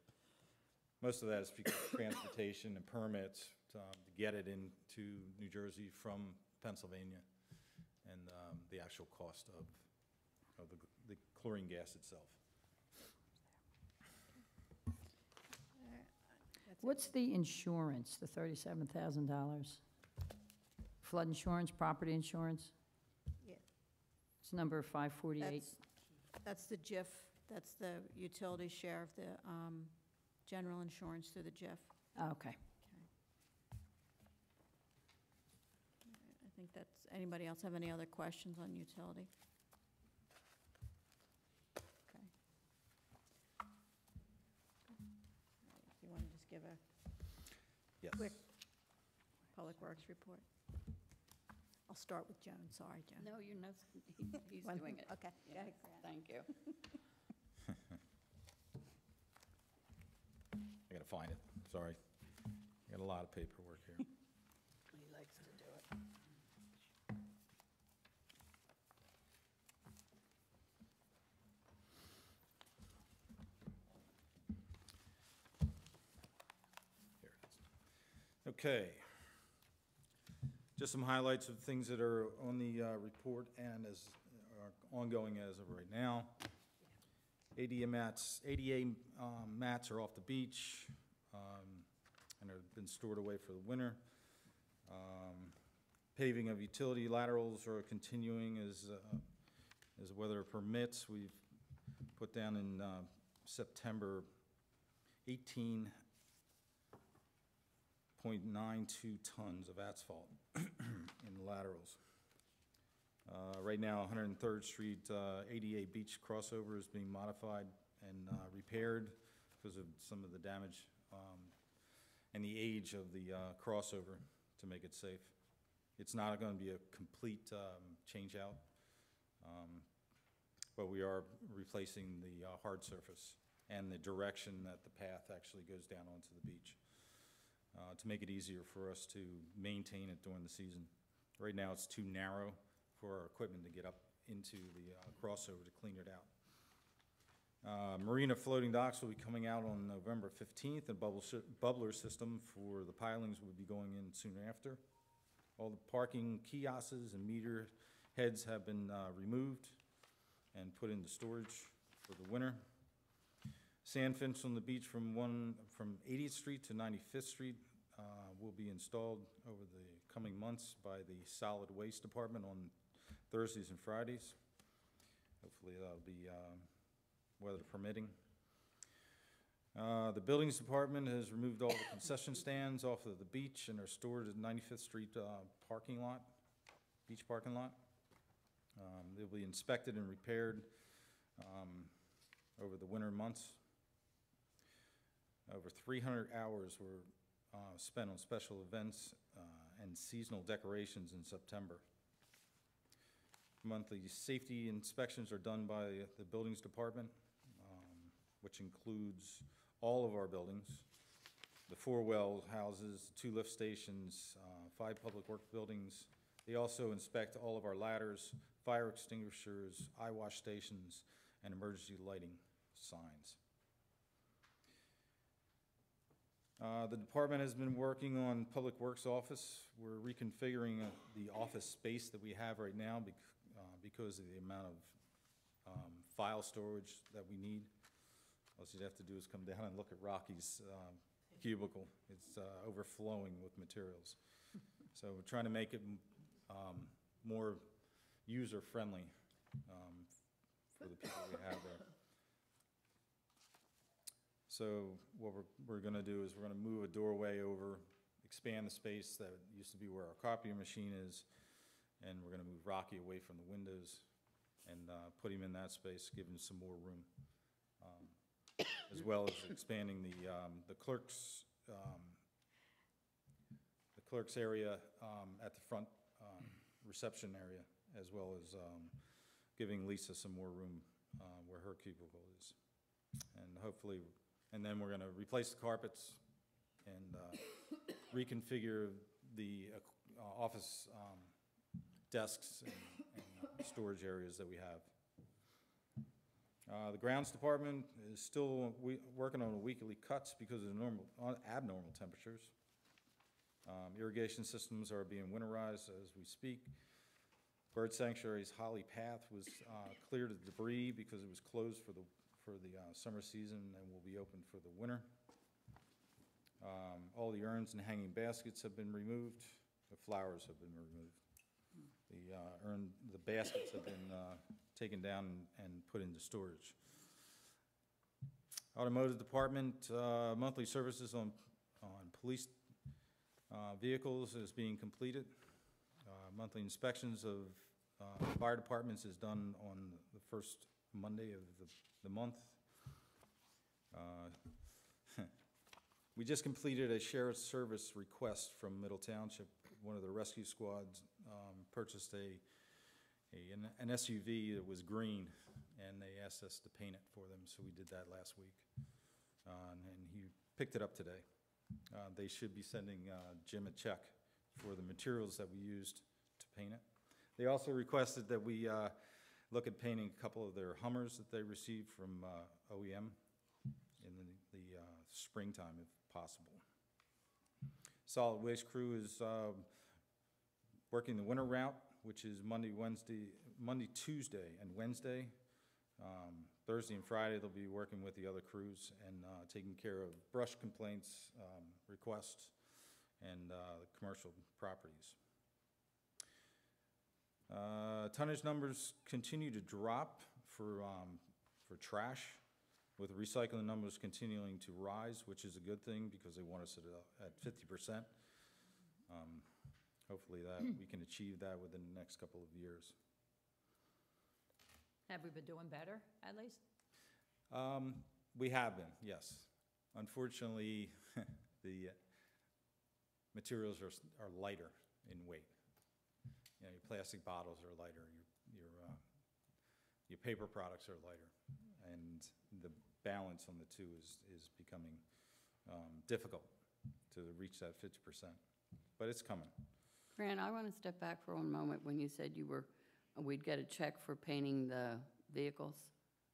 Most of that is because of transportation and permits um, to get it into New Jersey from Pennsylvania, and um, the actual cost of, of the the chlorine gas itself. What's the insurance, the thirty-seven thousand dollars? Flood insurance, property insurance? Yeah. It's number five forty-eight. That's, that's the JIF, that's the utility share of the um, general insurance through the JIF. Okay. I think that's, anybody else have any other questions on utility? Okay. If you want to just give a Yes. quick Public Works report. I'll start with Joan, sorry, Joan. No, you're not, he- he's One- [LAUGHS] doing it. Okay, go ahead, Grant. Thank you. [LAUGHS] I gotta find it, sorry. I got a lot of paperwork here. [LAUGHS] He likes to do it. Here it is. Okay. Just some highlights of things that are on the uh, report and as, are ongoing as of right now. ADA mats, ADA um, mats are off the beach, um, and have been stored away for the winter. Um, Paving of utility laterals are continuing as, uh, as weather permits. We've put down in uh, September 18 0.92 tons of asphalt [CLEARS THROAT] in the laterals. Uh, Right now, 103rd Street uh, ADA Beach crossover is being modified and uh, repaired because of some of the damage um, and the age of the uh, crossover to make it safe. It's not going to be a complete um, change-out, um, but we are replacing the uh, hard surface and the direction that the path actually goes down onto the beach uh, to make it easier for us to maintain it during the season. Right now, it's too narrow for our equipment to get up into the uh, crossover to clean it out. Uh, Marina floating docks will be coming out on November 15th, and bubble bubbler system for the pilings will be going in soon after. All the parking kiosks and meter heads have been uh, removed and put into storage for the winter. Sand fence on the beach from one, from 80th Street to 95th Street uh, will be installed over the coming months by the Solid Waste Department on Thursdays and Fridays. Hopefully that'll be um, weather permitting. Uh, The Buildings Department has removed all the concession stands off of the beach and are stored at 95th Street uh, parking lot, beach parking lot. Um, They'll be inspected and repaired um, over the winter months. Over 300 hours were uh, spent on special events uh, and seasonal decorations in September. Monthly safety inspections are done by the Buildings Department, um, which includes all of our buildings, the four well houses, two lift stations, uh, five public work buildings. They also inspect all of our ladders, fire extinguishers, eye wash stations, and emergency lighting signs. Uh, The department has been working on Public Works office. We're reconfiguring uh, the office space that we have right now bec- uh, because of the amount of um, file storage that we need. All you'd have to do is come down and look at Rocky's um, cubicle. It's uh, overflowing with materials. [LAUGHS] So we're trying to make it um, more user-friendly um, for the people we have there. So what we're, we're gonna do is we're gonna move a doorway over, expand the space that used to be where our copy machine is, and we're gonna move Rocky away from the windows and uh, put him in that space, give him some more room. Um, As well as expanding the, um, the clerks, um, the clerks area um, at the front um, reception area, as well as um, giving Lisa some more room uh, where her cubicle is. And hopefully, and then we're gonna replace the carpets and uh, reconfigure the uh, office um, desks and and storage areas that we have. Uh, The grounds department is still we- working on weekly cuts because of the normal, uh, abnormal temperatures. Um, Irrigation systems are being winterized as we speak. Bird Sanctuary's Holly Path was uh, cleared of debris because it was closed for the, for the uh, summer season and will be open for the winter. Um, All the urns and hanging baskets have been removed. The flowers have been removed. The uh, urn, the baskets have been uh, taken down and put into storage. Automotive Department, uh, monthly services on, on police uh, vehicles is being completed. Uh, Monthly inspections of uh, fire departments is done on the first Monday of the, the month. Uh, [LAUGHS] We just completed a sheriff's service request from Middle Township. One of the rescue squads um, purchased a, a- an- an SUV that was green, and they asked us to paint it for them, so we did that last week. Uh, And he picked it up today. Uh, They should be sending uh, Jim a check for the materials that we used to paint it. They also requested that we uh, look at painting a couple of their Hummers that they received from uh, OEM in the the uh, springtime if possible. Solid Waste Crew is uh, working the winter route, which is Monday, Wednesday, Monday, Tuesday, and Wednesday. Um, Thursday and Friday, they'll be working with the other crews and uh, taking care of brush complaints, um, requests, and uh, commercial properties. Uh, Tonnage numbers continue to drop for, um, for trash, with recycling numbers continuing to rise, which is a good thing because they want us at, uh, at fifty percent. Um, Hopefully that, [CLEARS THROAT] we can achieve that within the next couple of years. Have we been doing better, at least? Um, We have been, yes. Unfortunately, [LAUGHS] the uh, materials are, are lighter in weight. You know, your plastic bottles are lighter, your, your, uh, your paper products are lighter. And the balance on the two is, is becoming um, difficult to reach that fifty percent. But it's coming. Fran, I want to step back for one moment when you said you were, we'd get a check for painting the vehicles.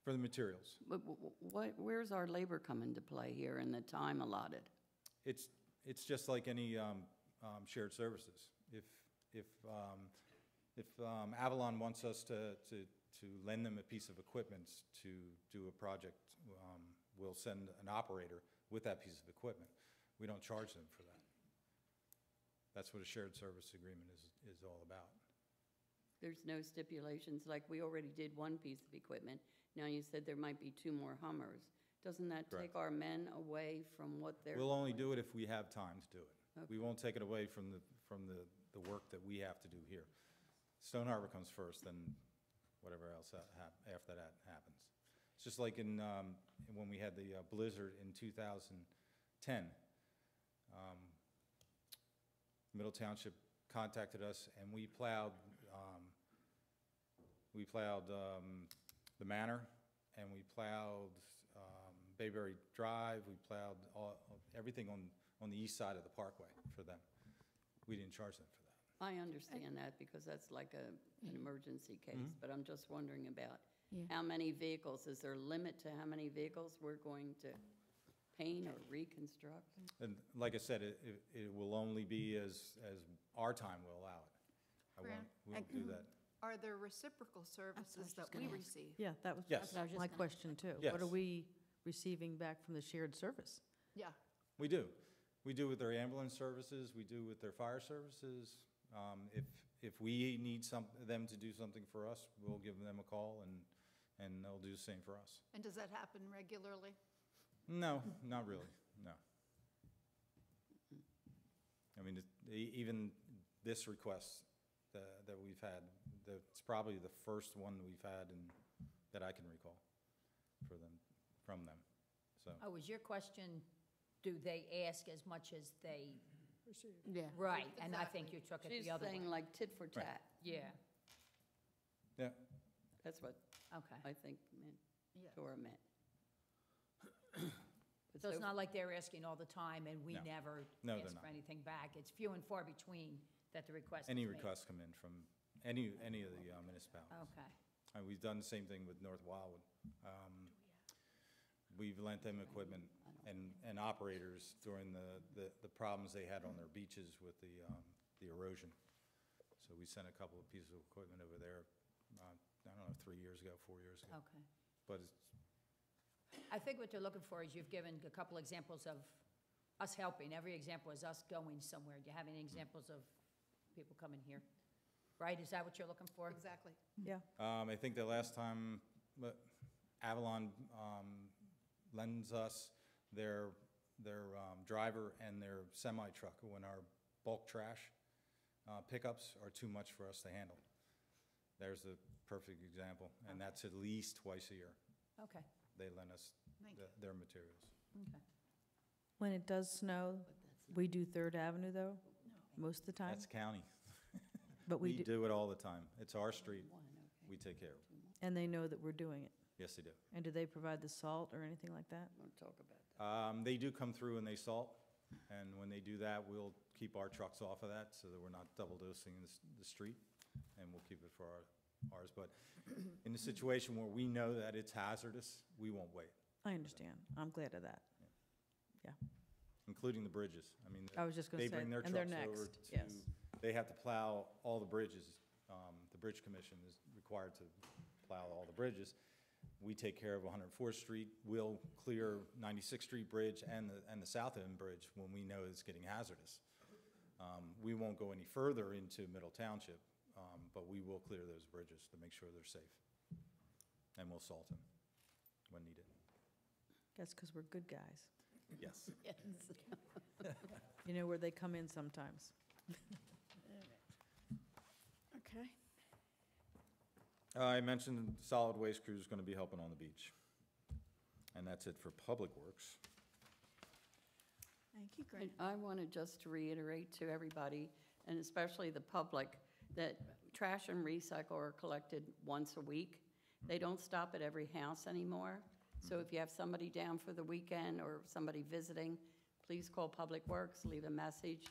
For the materials. But wh- wh- what, where's our labor come into play here and the time allotted? It's, it's just like any um, um, shared services. If, if, um, if um, Avalon wants us to, to, to lend them a piece of equipment to do a project, um, we'll send an operator with that piece of equipment. We don't charge them for that. That's what a shared service agreement is, is all about. There's no stipulations, like we already did one piece of equipment. Now you said there might be two more Hummers. Doesn't that Correct. take our men away from what they're? We'll only do it if we have time to do it. We won't take it away from the, from the, the work that we have to do here. Stone Harbor comes first, then whatever else after that happens. It's just like in, um, when we had the uh, blizzard in 2010. um, Middle Township contacted us and we plowed, um, we plowed um, the Manor and we plowed um, Bayberry Drive, we plowed all, everything on, on the east side of the parkway for them. We didn't charge them for that. I understand that because that's like a, an emergency case, Mhm. but I'm just wondering about Yeah. how many vehicles, is there a limit to how many vehicles we're going to paint or reconstruct? And like I said, it, it- it will only be as, as our time will allow it. I won't, we won't do that. Are there reciprocal services that we ask. receive? Yeah, that was Yes. that's my question, too. What Yes. are we receiving back from the shared service? Yeah. We do. We do with their ambulance services, we do with their fire services. Um, If, if we need some, them to do something for us, we'll give them a call and, and they'll do the same for us. And does that happen regularly? No, not really, no. I mean, it- e- even this request that, that we've had, the- it's probably the first one we've had and, that I can recall for them, from them, so. Oh, was your question, do they ask as much as they, Yeah. right, and I think you took it She's the other saying way. like tit for tat. Yeah, Yeah, That's what okay. I think meant, Yeah. Dora meant. But So it's not like they're asking all the time and we No. never No, they're ask for anything back. It's few and far between that the request is any made. requests come in from any, any of the uh, municipalities. Okay. And we've done the same thing with North Wildwood. Um, We've lent them equipment and, and operators during the, the, the problems they had on their beaches with the, um, the erosion. So we sent a couple of pieces of equipment over there, uh, I don't know, three years ago, four years ago. Okay. But it's, I think what they're looking for is you've given a couple examples of us helping. Every example is us going somewhere. Do you have any examples of people coming here? Right, is that what you're looking for? Exactly. Yeah. Um, I think the last time uh, Avalon, um, lends us their, their, um, driver and their semi-truck when our bulk trash, uh, pickups are too much for us to handle. There's the perfect example, and that's at least twice a year. Okay, They lend us Thank the- their materials. okay. When it does snow, we do Third Avenue, though, most of the time? That's county. But we We do, do it all the time. It's our street. We take care of it. and they know that we're doing it? Yes, they do. And do they provide the salt or anything like that? We'll talk about that. Um, they do come through and they salt, and when they do that, we'll keep our trucks off of that so that we're not double dosing the, s- the street, and we'll keep it for our, ours. But in a situation where we know that it's hazardous, we won't wait, I understand. I'm glad of that. Yeah. including the bridges. I mean, I was just gonna they say, bring their and they're trucks over next, to, yes. they have to plow all the bridges. Um, the Bridge Commission is required to plow all the bridges. We take care of 104th Street, we'll clear 96th Street Bridge and the, and the South End Bridge when we know it's getting hazardous. Um, we won't go any further into Middle Township, um, but we will clear those bridges to make sure they're safe. And we'll salt them when needed. That's because we're good guys. [LAUGHS] Yes. You know where they come in sometimes. [LAUGHS] Okay. Uh, I mentioned solid waste crew is gonna be helping on the beach. And that's it for Public Works. Thank you, And Grant. I wanted just to reiterate to everybody, and especially the public, that trash and recycle are collected once a week. They don't stop at every house anymore. So if you have somebody down for the weekend or somebody visiting, please call Public Works, leave a message,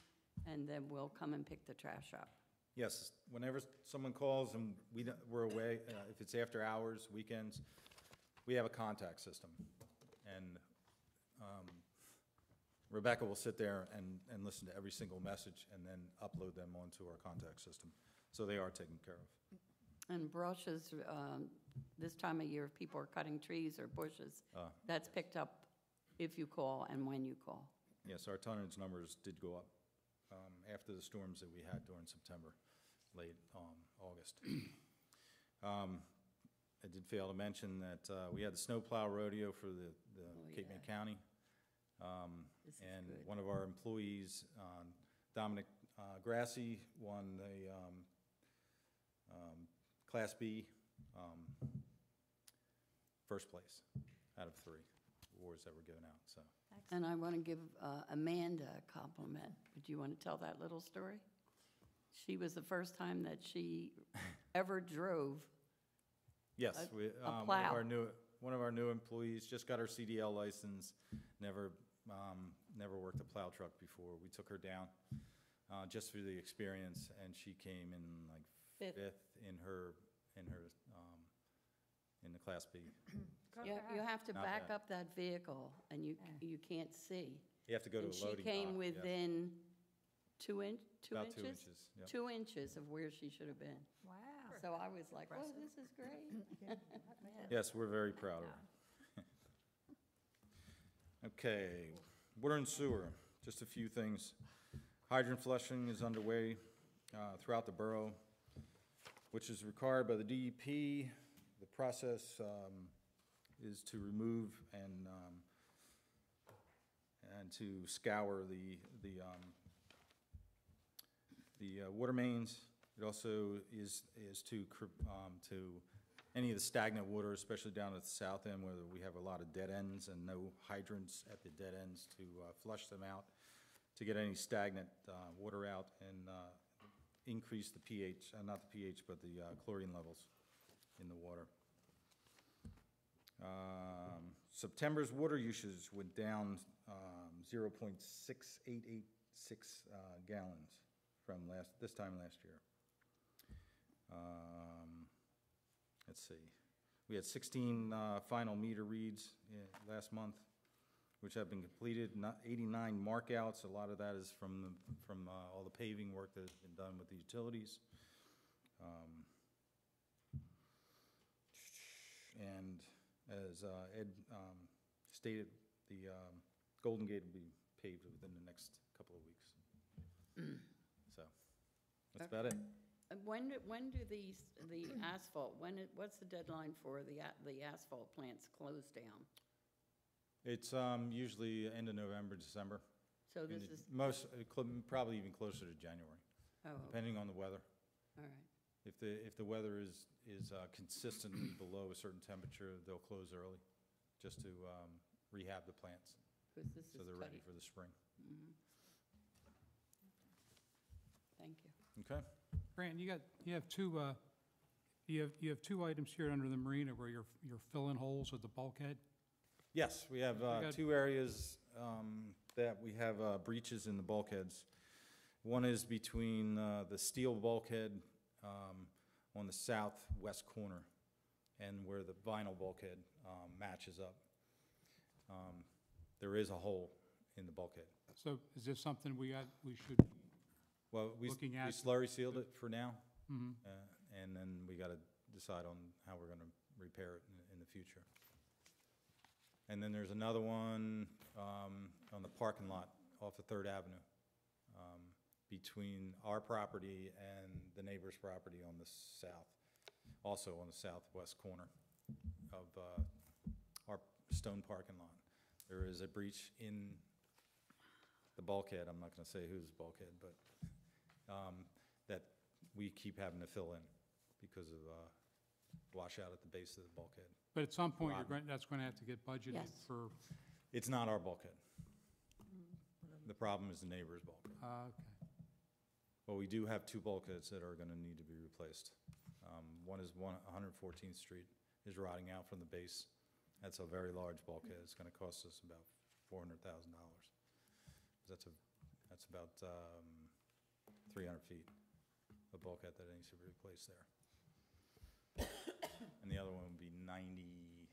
and then we'll come and pick the trash up. Yes, whenever someone calls and we, don't- we're away, uh, if it's after hours, weekends, we have a contact system. And um, Rebecca will sit there and, and listen to every single message and then upload them onto our contact system. So they are taken care of. And brushes, um, this time of year, if people are cutting trees or bushes, Uh, that's picked up if you call and when you call. Yes, our tonnage numbers did go up um, after the storms that we had during September, late um, August. [CLEARS THROAT] Um, I did fail to mention that uh, we had the snowplow rodeo for the the Oh, Cape May yeah. County. Um, This is And good. one of our employees, um, Dominic uh, Grassi, won the um, um, Class B um, first place out of three awards that were given out, so. And I want to give uh, Amanda a compliment. Do you want to tell that little story? She was the first time that she ever drove. Yes, a- we, a um, one of plow. our new, one of our new employees just got her CDL license, never, um, never worked a plow truck before. We took her down, uh, just for the experience, and she came in like Fifth. fifth in her, in her, um, in the Class B. You you have to Not back bad. up that vehicle and you, you can't see. You have to go to And a loading she came dock, yes. within two inch, two About inches? two inches, yep. Two inches of where she should have been. Wow. So I was like, oh, this is great. [LAUGHS] Yes, we're very proud of her. [LAUGHS] Okay, water and sewer, just a few things. Hydrant flushing is underway uh, throughout the borough, which is required by the DEP. The process um, is to remove and, um, and to scour the, the, um, the uh, water mains. It also is, is to, um, to any of the stagnant water, especially down at the south end where we have a lot of dead ends and no hydrants at the dead ends to uh, flush them out, to get any stagnant uh, water out and uh, increase the pH, uh, not the pH, but the uh, chlorine levels in the water. Um, September's water usage went down um, 0.6886 uh, gallons from last, this time last year. Um, Let's see, we had 16 uh, final meter reads uh, last month, which have been completed, not 89 markouts. A lot of that is from, the from uh, all the paving work that has been done with the utilities. Um, And as uh, Ed um, stated, the um, Golden Gate will be paved within the next couple of weeks. That's about it. When, do- when do these, the asphalt, when, it- what's the deadline for the, a- the asphalt plants close down? It's um, usually end of November, December. So this is, Most, uh, cl- probably even closer to January, oh, depending on the weather. all right. If the, if the weather is, is uh, consistently [COUGHS] below a certain temperature, they'll close early, just to um, rehab the plants, 'Cause this so is they're ready for the spring. Mhm. Thank you. Okay? Grant, you got, you have two, uh, you have, you have two items here under the marina where you're, you're filling holes with the bulkhead. Yes, we have uh, got- two areas um, that we have uh, breaches in the bulkheads. One is between uh, the steel bulkhead um, on the southwest corner and where the vinyl bulkhead um, matches up. Um, There is a hole in the bulkhead. So is this something we got, we should, Well, we Looking we at- slurry sealed it for now, mhm. uh, and then we got to decide on how we're going to repair it in- in the future. And then there's another one um, on the parking lot off of Third Avenue, um, between our property and the neighbor's property on the south, also on the southwest corner of uh, our stone parking lot. There is a breach in the bulkhead, I'm not going to say whose bulkhead, but um, that we keep having to fill in because of uh, washout at the base of the bulkhead. but at some point, you're Rotten. going, that's going to have to get budgeted Yes. for, It's not our bulkhead. The problem is the neighbor's bulkhead. uh, okay. Well, we do have two bulkheads that are going to need to be replaced. Um, One is one, 114th Street is rotting out from the base. That's a very large bulkhead. It's going to cost us about $400,000. That's a, that's about um, 300 feet of bulkhead that needs to be replaced there. [COUGHS] And the other one would be 90,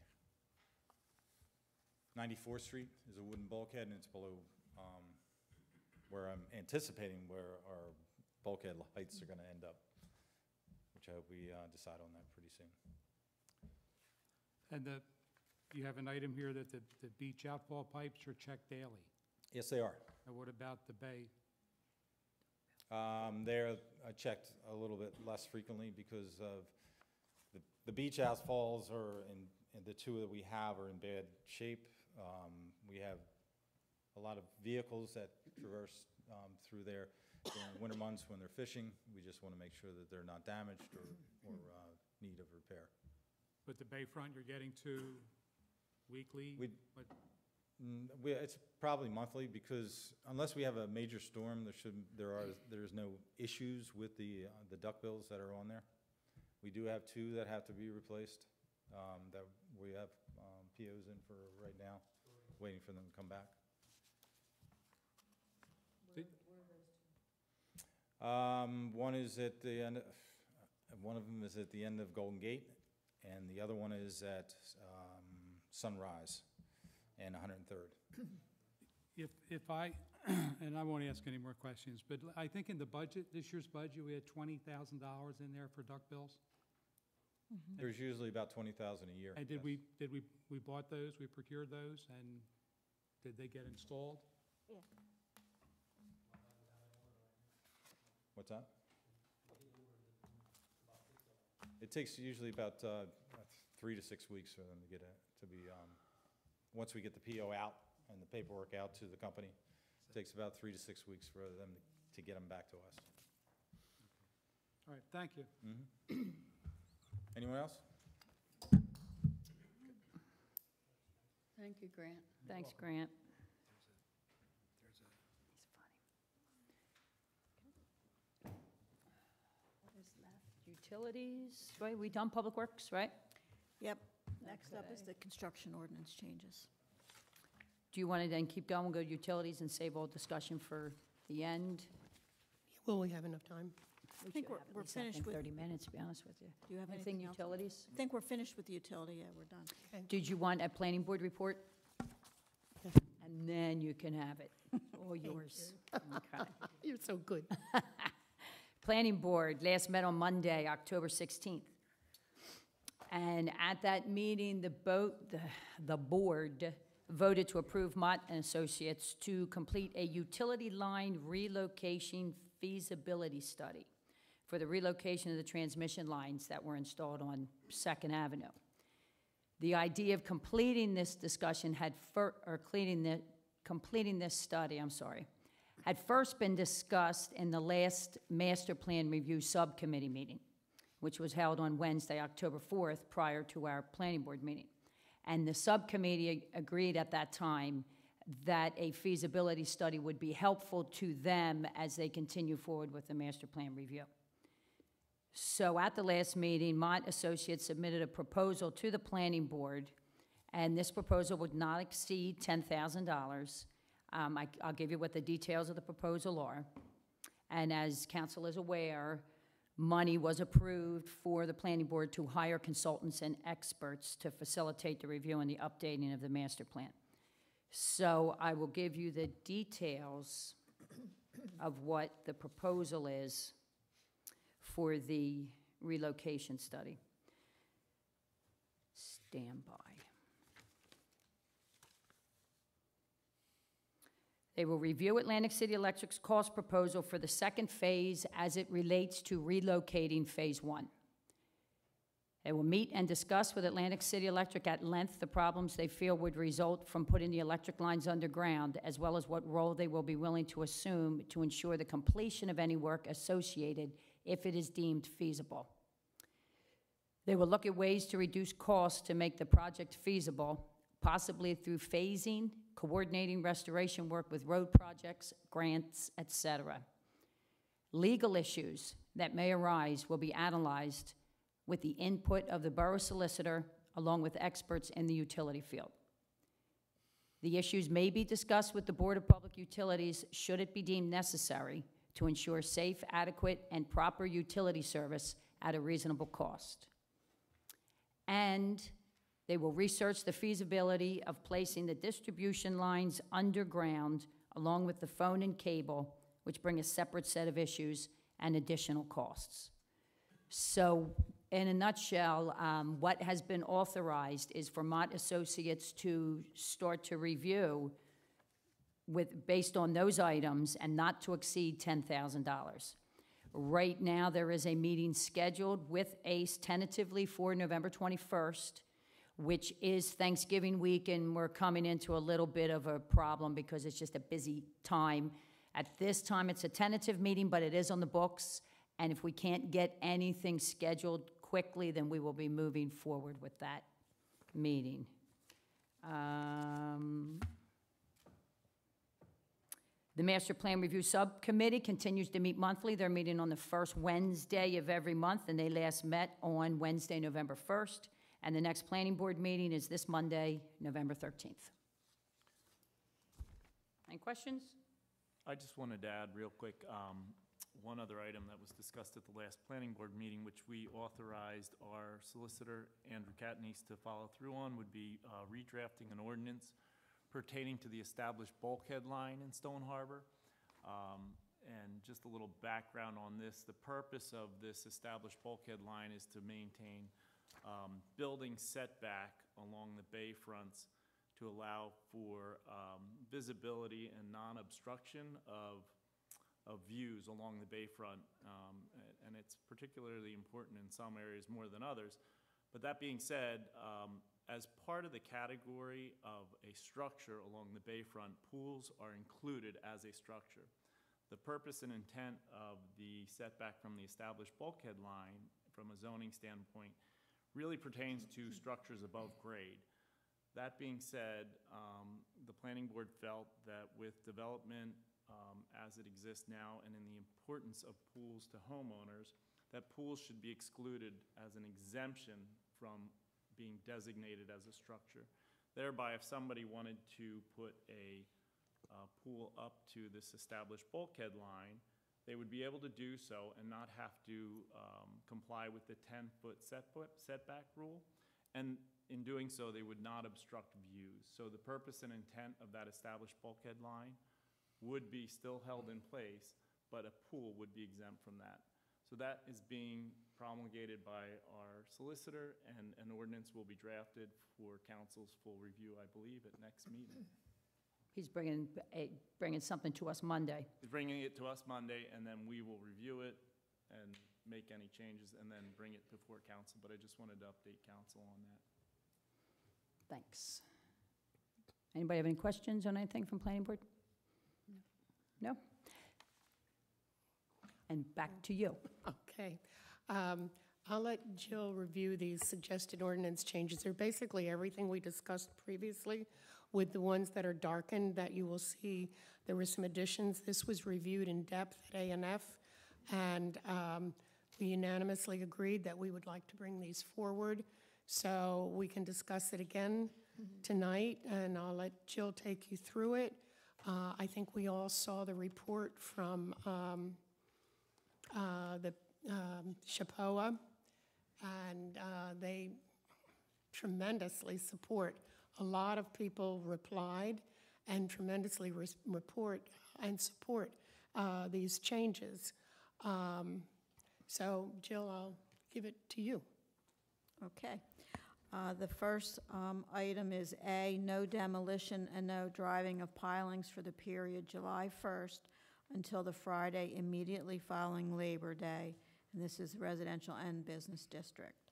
94th Street is a wooden bulkhead, and it's below um, where I'm anticipating where our bulkhead heights are going to end up, which I hope we uh, decide on that pretty soon. And the, you have an item here that the, the beach outfall pipes are checked daily. Yes, they are. And what about the bay? Um, They're uh, checked a little bit less frequently because of, the the beach outfalls are, in in the two that we have are in bad shape. Um, We have a lot of vehicles that traverse um, through there during the winter months when they're fishing. We just want to make sure that they're not damaged or, or uh, need of repair. But the bayfront you're getting to weekly? We- What- Mm, We, it's probably monthly, because unless we have a major storm, there should, there are, there's no issues with the, uh, the duckbills that are on there. We do have two that have to be replaced, um, that we have, um, POs in for right now, waiting for them to come back. Um, one is at the end, of- one of them is at the end of Golden Gate, and the other one is at, um, Sunrise and 103rd. If, if I, [CLEARS THROAT] and I won't ask any more questions, but I think in the budget, this year's budget, we had twenty thousand dollars in there for duck bills. There's usually about 20,000 a year. And did yes. we, did we, we bought those, we procured those, and did they get installed? Yeah. What's that? It takes usually about uh, three to six weeks for them to get it, to be, um, once we get the PO out and the paperwork out to the company, it takes about three to six weeks for them to get them back to us. All right, thank you. Mhm. Anyone else? Thank you, Grant. Thanks, Grant. What is left? Utilities, right, we done Public Works, right? Yep. Next up is the construction ordinance changes. Do you want to then keep going, go to utilities and save all discussion for the end? Will we have enough time? We think we're- have we're least, finished think, with- 30 minutes, to be honest with you. Do you have Anything anything else? utilities? I think we're finished with the utility, yeah, we're done. Did you want a planning board report? And then you can have it, [LAUGHS] all yours. Okay. [LAUGHS] You're so good. [LAUGHS] Planning Board last met on Monday, October 16th. And at that meeting, the boat, the, the board voted to approve Mott and Associates to complete a utility line relocation feasibility study for the relocation of the transmission lines that were installed on Second Avenue. The idea of completing this discussion had or completing the, completing this study, I'm sorry, had first been discussed in the last Master Plan Review Subcommittee meeting, which was held on Wednesday, October 4th, prior to our Planning Board meeting. And the subcommittee agreed at that time that a feasibility study would be helpful to them as they continue forward with the Master Plan Review. So at the last meeting, Mott Associates submitted a proposal to the Planning Board, and this proposal would not exceed $10,000. Um, I'll give you what the details of the proposal are. And as council is aware, money was approved for the planning board to hire consultants and experts to facilitate the review and the updating of the master plan. So I will give you the details of what the proposal is for the relocation study. Stand by. They will review Atlantic City Electric's cost proposal for the second phase as it relates to relocating Phase One. They will meet and discuss with Atlantic City Electric at length the problems they feel would result from putting the electric lines underground, as well as what role they will be willing to assume to ensure the completion of any work associated if it is deemed feasible. They will look at ways to reduce costs to make the project feasible, possibly through phasing, coordinating restoration work with road projects, grants, etc. Legal issues that may arise will be analyzed with the input of the borough solicitor, along with experts in the utility field. The issues may be discussed with the Board of Public Utilities should it be deemed necessary to ensure safe, adequate, and proper utility service at a reasonable cost. And They will research the feasibility of placing the distribution lines underground along with the phone and cable, which bring a separate set of issues and additional costs. So, in a nutshell, um, what has been authorized is for Mott Associates to start to review with, based on those items and not to exceed $10,000. Right now, there is a meeting scheduled with ACE tentatively for November 21st, which is Thanksgiving week, and we're coming into a little bit of a problem because it's just a busy time. At this time, it's a tentative meeting, but it is on the books, and if we can't get anything scheduled quickly, then we will be moving forward with that meeting. Um, The Master Plan Review Subcommittee continues to meet monthly. They're meeting on the first Wednesday of every month, and they last met on Wednesday, November 1st. And the next Planning Board meeting is this Monday, November 13th. Any questions? I just wanted to add real quick, um, one other item that was discussed at the last planning board meeting, which we authorized our solicitor, Andrew Katniss, to follow through on, would be uh, redrafting an ordinance pertaining to the established bulkhead line in Stone Harbor. Um, And just a little background on this, the purpose of this established bulkhead line is to maintain um, building setback along the bay fronts to allow for um, visibility and non-obstruction of, of views along the bayfront. Um, And it's particularly important in some areas more than others. But that being said, um, as part of the category of a structure along the bayfront, pools are included as a structure. The purpose and intent of the setback from the established bulkhead line, from a zoning standpoint, really pertains to structures above grade. That being said, um, the planning board felt that with development um, as it exists now and in the importance of pools to homeowners, that pools should be excluded as an exemption from being designated as a structure. Thereby, if somebody wanted to put a uh, pool up to this established bulkhead line, they would be able to do so and not have to um, comply with the 10-foot setback rule. And in doing so, they would not obstruct views. So the purpose and intent of that established bulkhead line would be still held in place, but a pool would be exempt from that. So that is being promulgated by our solicitor, and an ordinance will be drafted for council's full review, I believe, at next meeting. He's bringing, a- bringing something to us Monday. He's bringing it to us Monday, and then we will review it and make any changes, and then bring it before council. But I just wanted to update council on that. Thanks. Anybody have any questions on anything from planning board? No? And back to you. Okay. Um, I'll let Jill review these suggested ordinance changes. They're basically everything we discussed previously, with the ones that are darkened that you will see. There were some additions. This was reviewed in depth at ANF, and um, we unanimously agreed that we would like to bring these forward. So we can discuss it again tonight, and I'll let Jill take you through it. Uh, I think we all saw the report from um, uh, the um, SHPOA, and uh, they tremendously support. A lot of people replied and tremendously res- report and support uh, these changes. Um, So Jill, I'll give it to you. Okay. Uh, The first um, item is A, no demolition and no driving of pilings for the period July 1st until the Friday immediately following Labor Day, and this is residential and business district.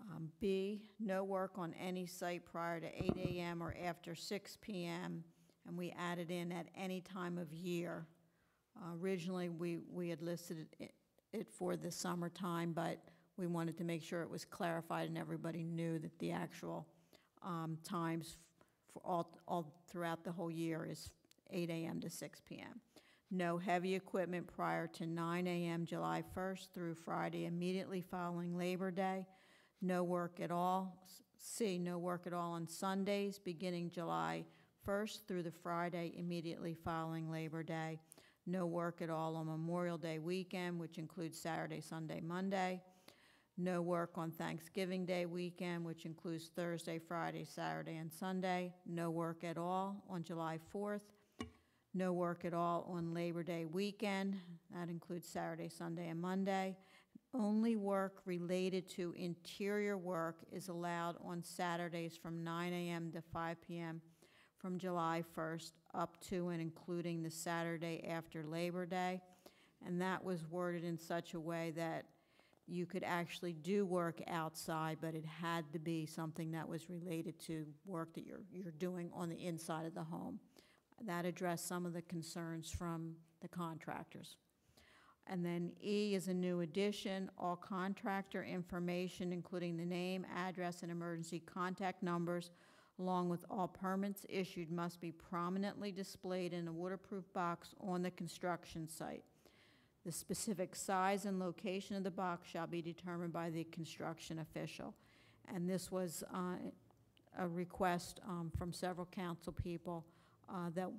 Um, B, no work on any site prior to 8 AM or after 6 PM, and we added in at any time of year. Uh, Originally, we, we had listed it, it for the summertime, but we wanted to make sure it was clarified and everybody knew that the actual um, times for all, all throughout the whole year is 8 AM to 6 PM. No heavy equipment prior to 9 AM July 1st through Friday immediately following Labor Day. No work at all. C, no work at all on Sundays beginning July 1st through the Friday immediately following Labor Day. No work at all on Memorial Day weekend, which includes Saturday, Sunday, Monday. No work on Thanksgiving Day weekend, which includes Thursday, Friday, Saturday, and Sunday. No work at all on July 4th. No work at all on Labor Day weekend. That includes Saturday, Sunday, and Monday. Only work related to interior work is allowed on Saturdays from 9 AM to 5 PM from July 1st up to and including the Saturday after Labor Day. And that was worded in such a way that you could actually do work outside, but it had to be something that was related to work that you're, you're doing on the inside of the home. That addressed some of the concerns from the contractors. And then E is a new addition, all contractor information, including the name, address, and emergency contact numbers, along with all permits issued, must be prominently displayed in a waterproof box on the construction site. The specific size and location of the box shall be determined by the construction official. And this was uh, a request um, from several council people uh, that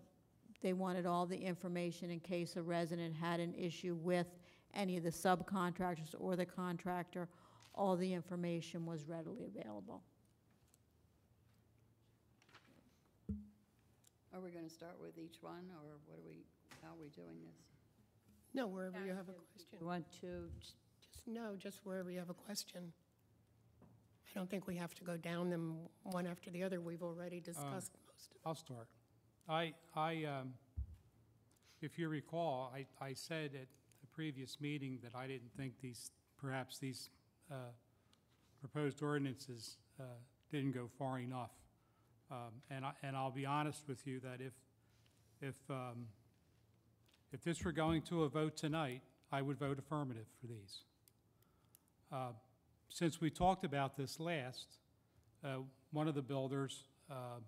they wanted all the information in case a resident had an issue with any of the subcontractors or the contractor. All the information was readily available. Are we gonna start with each one, or what are we, how are we doing this? No, wherever you have a question. You want to, Just, no, just wherever you have a question. I don't think we have to go down them one after the other. We've already uh, discussed most of I'll start. I, I, um, if you recall, I, I said at the previous meeting that I didn't think these, perhaps these uh, proposed ordinances uh, didn't go far enough. Um, And I, and I'll be honest with you that if, if, um, if this were going to a vote tonight, I would vote affirmative for these. Uh, Since we talked about this last, uh, one of the builders, uh,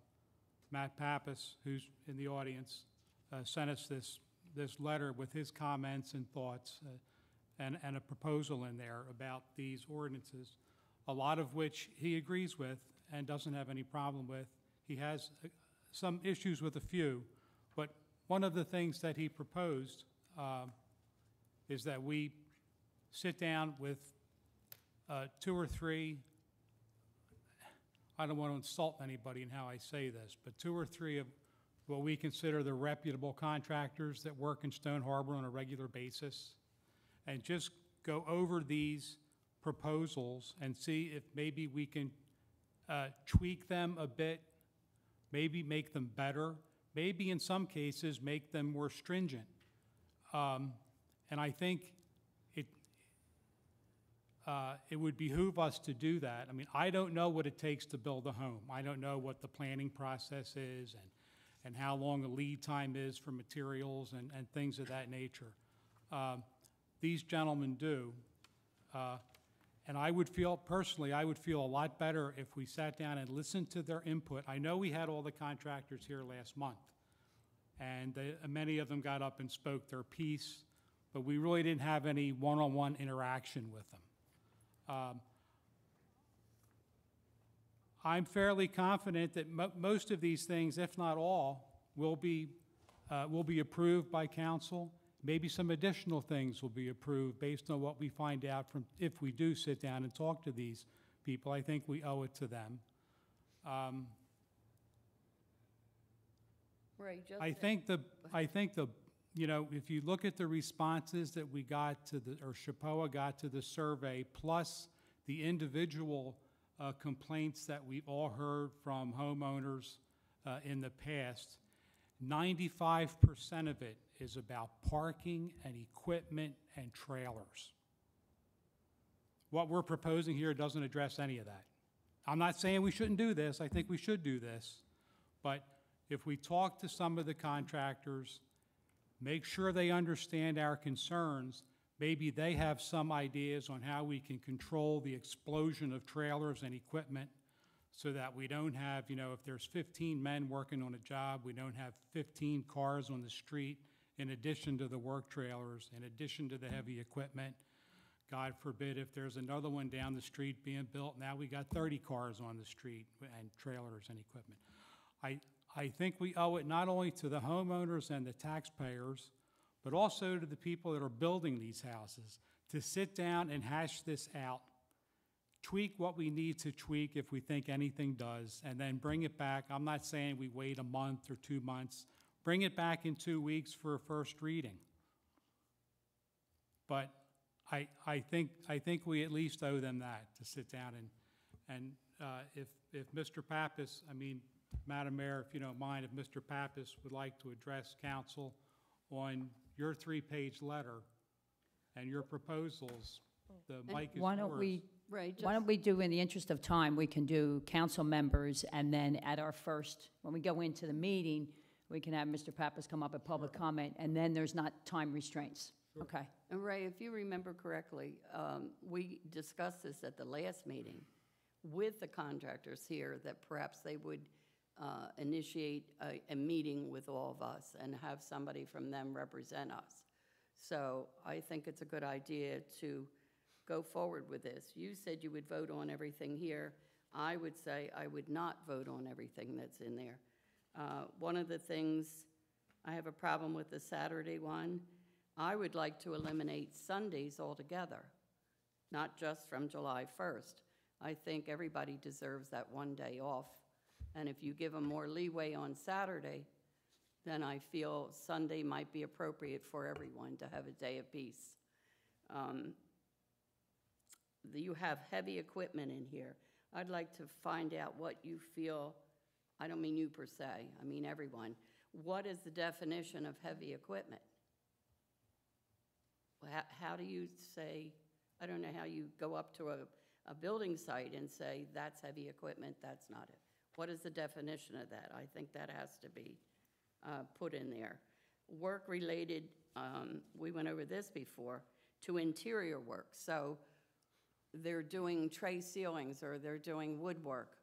Matt Pappas, who's in the audience, uh, sent us this, this letter with his comments and thoughts uh, and, and a proposal in there about these ordinances, a lot of which he agrees with and doesn't have any problem with. He has uh, some issues with a few, but one of the things that he proposed um, is that we sit down with uh, two or three I don't want to insult anybody in how I say this, but two or three of what we consider the reputable contractors that work in Stone Harbor on a regular basis, and just go over these proposals and see if maybe we can uh, tweak them a bit, maybe make them better, maybe in some cases make them more stringent. Um, And I think uh, it would behoove us to do that. I mean, I don't know what it takes to build a home. I don't know what the planning process is and, and how long the lead time is for materials and, and things of that nature. Um, These gentlemen do. Uh, And I would feel, personally, I would feel a lot better if we sat down and listened to their input. I know we had all the contractors here last month, and they- many of them got up and spoke their piece, but we really didn't have any one-on-one interaction with them. Um, I'm fairly confident that mo- most of these things, if not all, will be, uh, will be approved by council. Maybe some additional things will be approved based on what we find out from, if we do sit down and talk to these people. I think we owe it to them. Um, Ray. I think the, I think the, you know, if you look at the responses that we got to the, or SHPOA got to the survey, plus the individual uh, complaints that we've all heard from homeowners uh, in the past, ninety-five percent of it is about parking and equipment and trailers. What we're proposing here doesn't address any of that. I'm not saying we shouldn't do this, I think we should do this, but if we talk to some of the contractors, make sure they understand our concerns, maybe they have some ideas on how we can control the explosion of trailers and equipment so that we don't have, you know, if there's 15 men working on a job, we don't have 15 cars on the street in addition to the work trailers, in addition to the heavy equipment. God forbid if there's another one down the street being built, now we got 30 cars on the street and trailers and equipment. I, I think we owe it not only to the homeowners and the taxpayers, but also to the people that are building these houses to sit down and hash this out tweak what we need to tweak if we think anything does, and then bring it back. I'm not saying we wait a month or two months. Bring it back in two weeks for a first reading. But I, I think, I think we at least owe them that, to sit down and, and uh, if, if Mr. Pappas, I mean, Madam Mayor, if you don't mind, if Mr. Pappas would like to address council on your three-page letter and your proposals, the mic is yours. Why don't we, Right, why don't we do, in the interest of time, we can do council members, and then at our first, when we go into the meeting, we can have Mr. Pappas come up at public comment, and then there's not time restraints. Okay. And Ray, if you remember correctly, um, we discussed this at the last meeting with the contractors here, that perhaps they would uh, initiate a, a meeting with all of us and have somebody from them represent us. So I think it's a good idea to go forward with this. You said you would vote on everything here. I would say I would not vote on everything that's in there. Uh, One of the things, I have a problem with the Saturday one. I would like to eliminate Sundays altogether, not just from July 1st. I think everybody deserves that one day off. And if you give them more leeway on Saturday, then I feel Sunday might be appropriate for everyone to have a day of peace. Um, You have heavy equipment in here. I'd like to find out what you feel, I don't mean you per se, I mean everyone. What is the definition of heavy equipment? How, do you say, I don't know how you go up to a, a building site and say, that's heavy equipment, that's not it. What is the definition of that? I think that has to be uh, put in there. Work-related, um, we went over this before, to interior work. So they're doing tray ceilings or they're doing woodwork.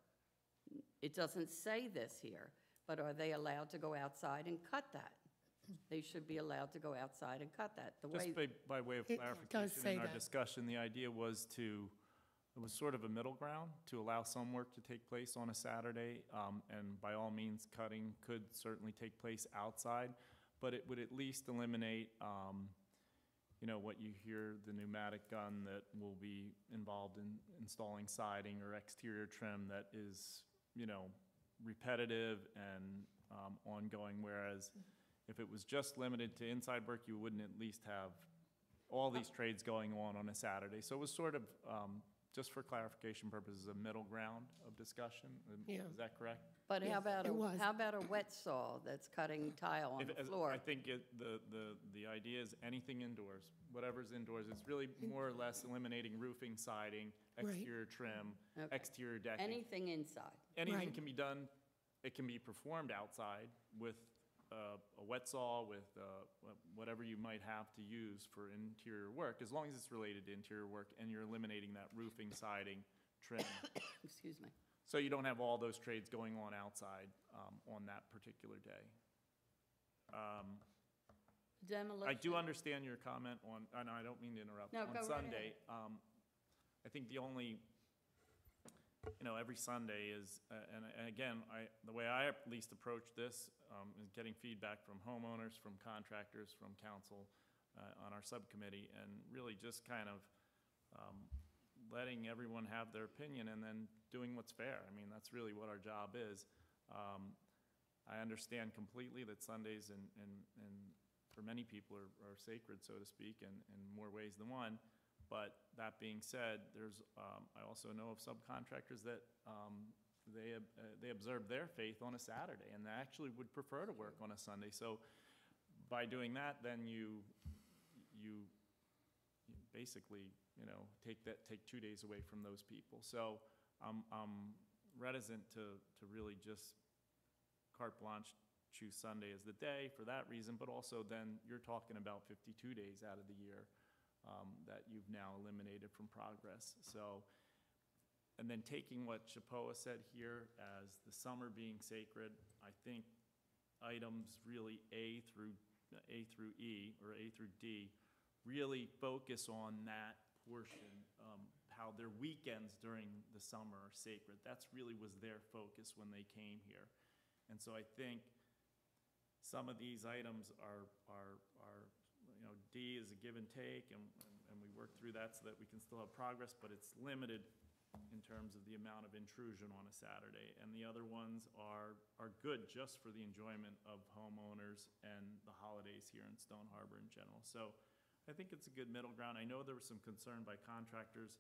It doesn't say this here, but are they allowed to go outside and cut that? They should be allowed to go outside and cut that. The way, Just by, by way of It does clarification say in our that. discussion, the idea was to, it was sort of a middle ground, to allow some work to take place on a Saturday, um, and by all means, cutting could certainly take place outside, but it would at least eliminate, um, you know, what you hear, the pneumatic gun that will be involved in installing siding or exterior trim that is, you know, repetitive and um, ongoing, whereas if it was just limited to inside work, you wouldn't at least have all these trades going on on a Saturday. So it was sort of, um, just for clarification purposes, a middle ground of discussion. Yeah. Is that correct? but how Yes, about, it a was. how about a wet saw that's cutting tile on If- the as- floor? I think it, the, the, the idea is anything indoors, whatever's indoors. It's really more or less eliminating roofing, siding, Right. exterior trim, Okay. exterior decking. Anything inside? Anything Right. can be done, it can be performed outside with uh, a wet saw, with uh, whatever you might have to use for interior work, as long as it's related to interior work, and you're eliminating that roofing, siding, trim. [COUGHS] Excuse me. So you don't have all those trades going on outside um, on that particular day. Um, Demolition? I do understand your comment on, and I don't mean to interrupt. No, go right On Sunday, um, I think the only, you know, every Sunday is, uh, and, and again, I, the way I at least approach this, um, is getting feedback from homeowners, from contractors, from council, uh, on our subcommittee, and really just kind of, um, letting everyone have their opinion and then doing what's fair. I mean, that's really what our job is. Um, I understand completely that Sundays and, and, and for many people are, are sacred, so to speak, in, in more ways than one. But that being said, there's, um, I also know of subcontractors that, um, they, uh, they observe their faith on a Saturday and they actually would prefer to work on a Sunday. So by doing that, then you, you, you basically, you know, take that, take two days away from those people. So I'm, I'm reticent to, to really just carte blanche choose Sunday as the day for that reason, but also then you're talking about 52 days out of the year um, that you've now eliminated from progress. So, and then taking what SHPOA said here as the summer being sacred, I think items really A through, A through E, or A through D, really focus on that portion, um, how their weekends during the summer are sacred. That's really was their focus when they came here. And so I think some of these items are, are, D is a give and take, and, and- we work through that so that we can still have progress, but it's limited in terms of the amount of intrusion on a Saturday. And the other ones are, are good just for the enjoyment of homeowners and the holidays here in Stone Harbor in general. So I think it's a good middle ground. I know there was some concern by contractors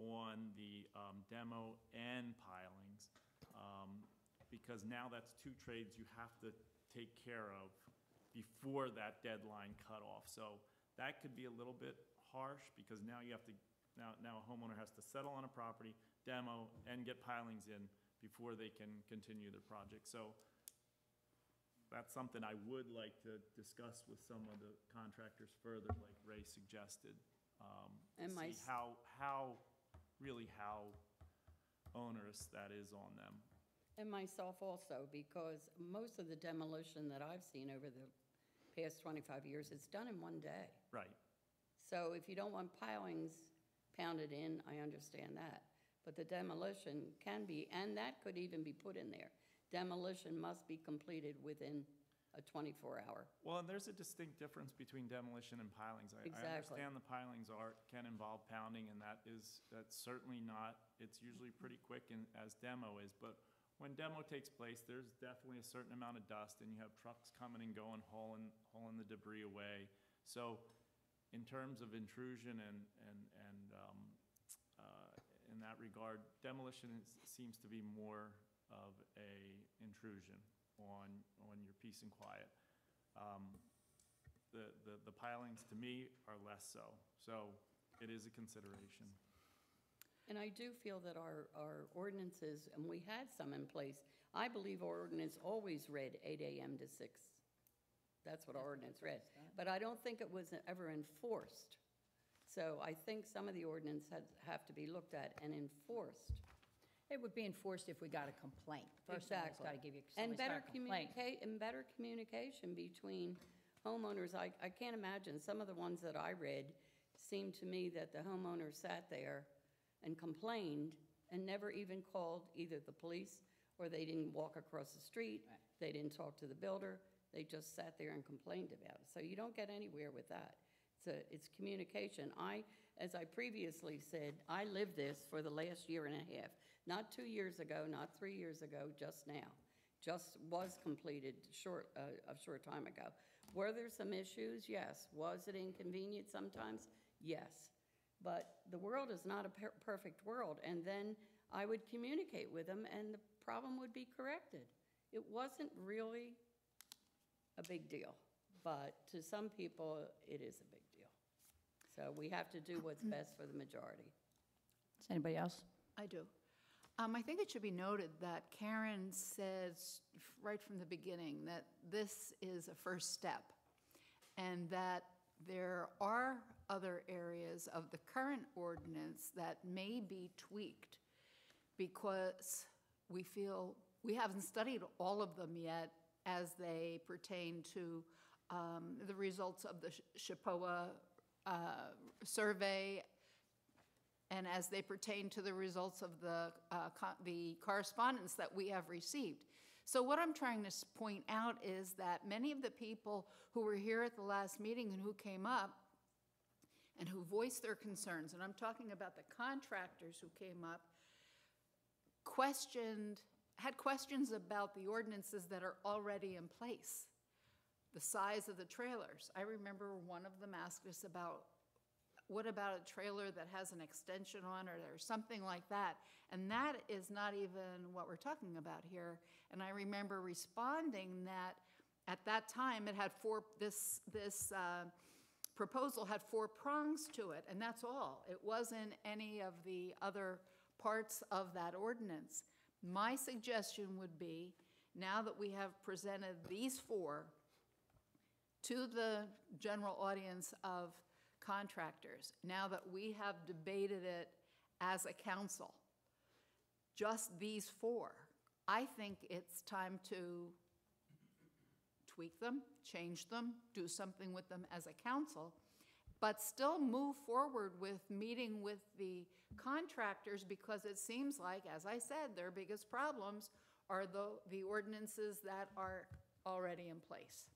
on the um, demo and pilings, um, because now that's two trades you have to take care of before that deadline cutoff. So that could be a little bit harsh, because now you have to, now, now a homeowner has to settle on a property, demo, and get pilings in before they can continue their project. So that's something I would like to discuss with some of the contractors further, like Ray suggested. um, And my See how, how, really how onerous that is on them. And myself also, because most of the demolition that I've seen over the past 25 years, it's done in one day. Right. So if you don't want pilings pounded in, I understand that. But the demolition can be, and that could even be put in there. Demolition must be completed within a 24-hour. Well, and there's a distinct difference between demolition and pilings. I- I Exactly. understand the pilings are, can involve pounding, and that is, that's certainly not, it's usually pretty quick in, as demo is, but when demo takes place, there's definitely a certain amount of dust, and you have trucks coming and going, hauling, hauling the debris away. So in terms of intrusion and, and, and, um, uh, in that regard, demolition is, seems to be more of a intrusion on, on your peace and quiet. Um, The, the, the pilings, to me, are less so, so it is a consideration. And I do feel that our, our ordinances, and we had some in place, I believe our ordinance always read 8 AM to 6. That's what our ordinance read. But I don't think it was ever enforced. So I think some of the ordinance has, have to be looked at and enforced. It would be enforced if we got a complaint. First Exactly. got to give you, And somebody's got better a complaint. communicate, and better communication between homeowners. I, I can't imagine, some of the ones that I read seemed to me that the homeowner sat there and complained and never even called either the police or they didn't walk across the street, they didn't talk to the builder, they just sat there and complained about it. So you don't get anywhere with that. It's a, it's communication. I, as I previously said, I lived this for the last year and a half. Not two years ago, not three years ago, just now. Just was completed short, uh, a short time ago. Were there some issues? Yes. Was it inconvenient sometimes? Yes. But the world is not a per- perfect world, and then I would communicate with them, and the problem would be corrected. It wasn't really a big deal, but to some people, it is a big deal. So we have to do what's best for the majority. Does anybody else? I do. Um, I think it should be noted that Karen says right from the beginning that this is a first step and that there are other areas of the current ordinance that may be tweaked because we feel, we haven't studied all of them yet as they pertain to um, the results of the SHPOA uh, survey and as they pertain to the results of the, uh, co- the correspondence that we have received. So what I'm trying to point out is that many of the people who were here at the last meeting and who came up and who voiced their concerns, and I'm talking about the contractors who came up, questioned, had questions about the ordinances that are already in place, the size of the trailers. I remember one of them asked us about what about a trailer that has an extension on it or something like that? And that is not even what we're talking about here. And I remember responding that at that time it had four, this, this uh, proposal had four prongs to it, and that's all. It wasn't any of the other parts of that ordinance. My suggestion would be, now that we have presented these four to the general audience of contractors, now that we have debated it as a council, just these four, I think it's time to tweak them, change them, do something with them as a council, but still move forward with meeting with the contractors because it seems like, as I said, their biggest problems are the, the ordinances that are already in place.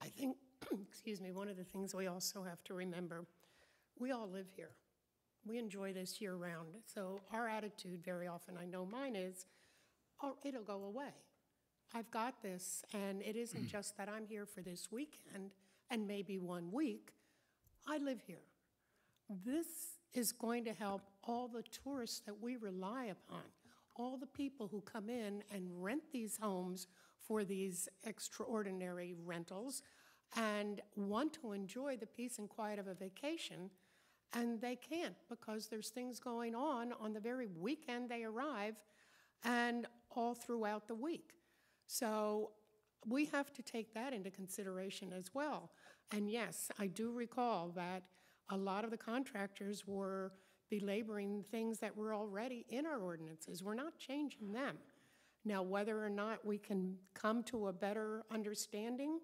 I think, [CLEARS THROAT] excuse me, one of the things we also have to remember, we all live here. We enjoy this year-round. So our attitude very often, I know mine is, oh, it'll go away. I've got this, and it isn't mm. just that I'm here for this weekend and maybe one week. I live here. This is going to help all the tourists that we rely upon, all the people who come in and rent these homes for these extraordinary rentals and want to enjoy the peace and quiet of a vacation, and they can't because there's things going on on the very weekend they arrive and all throughout the week. So we have to take that into consideration as well. And yes, I do recall that a lot of the contractors were belaboring things that were already in our ordinances. We're not changing them. Now, whether or not we can come to a better understanding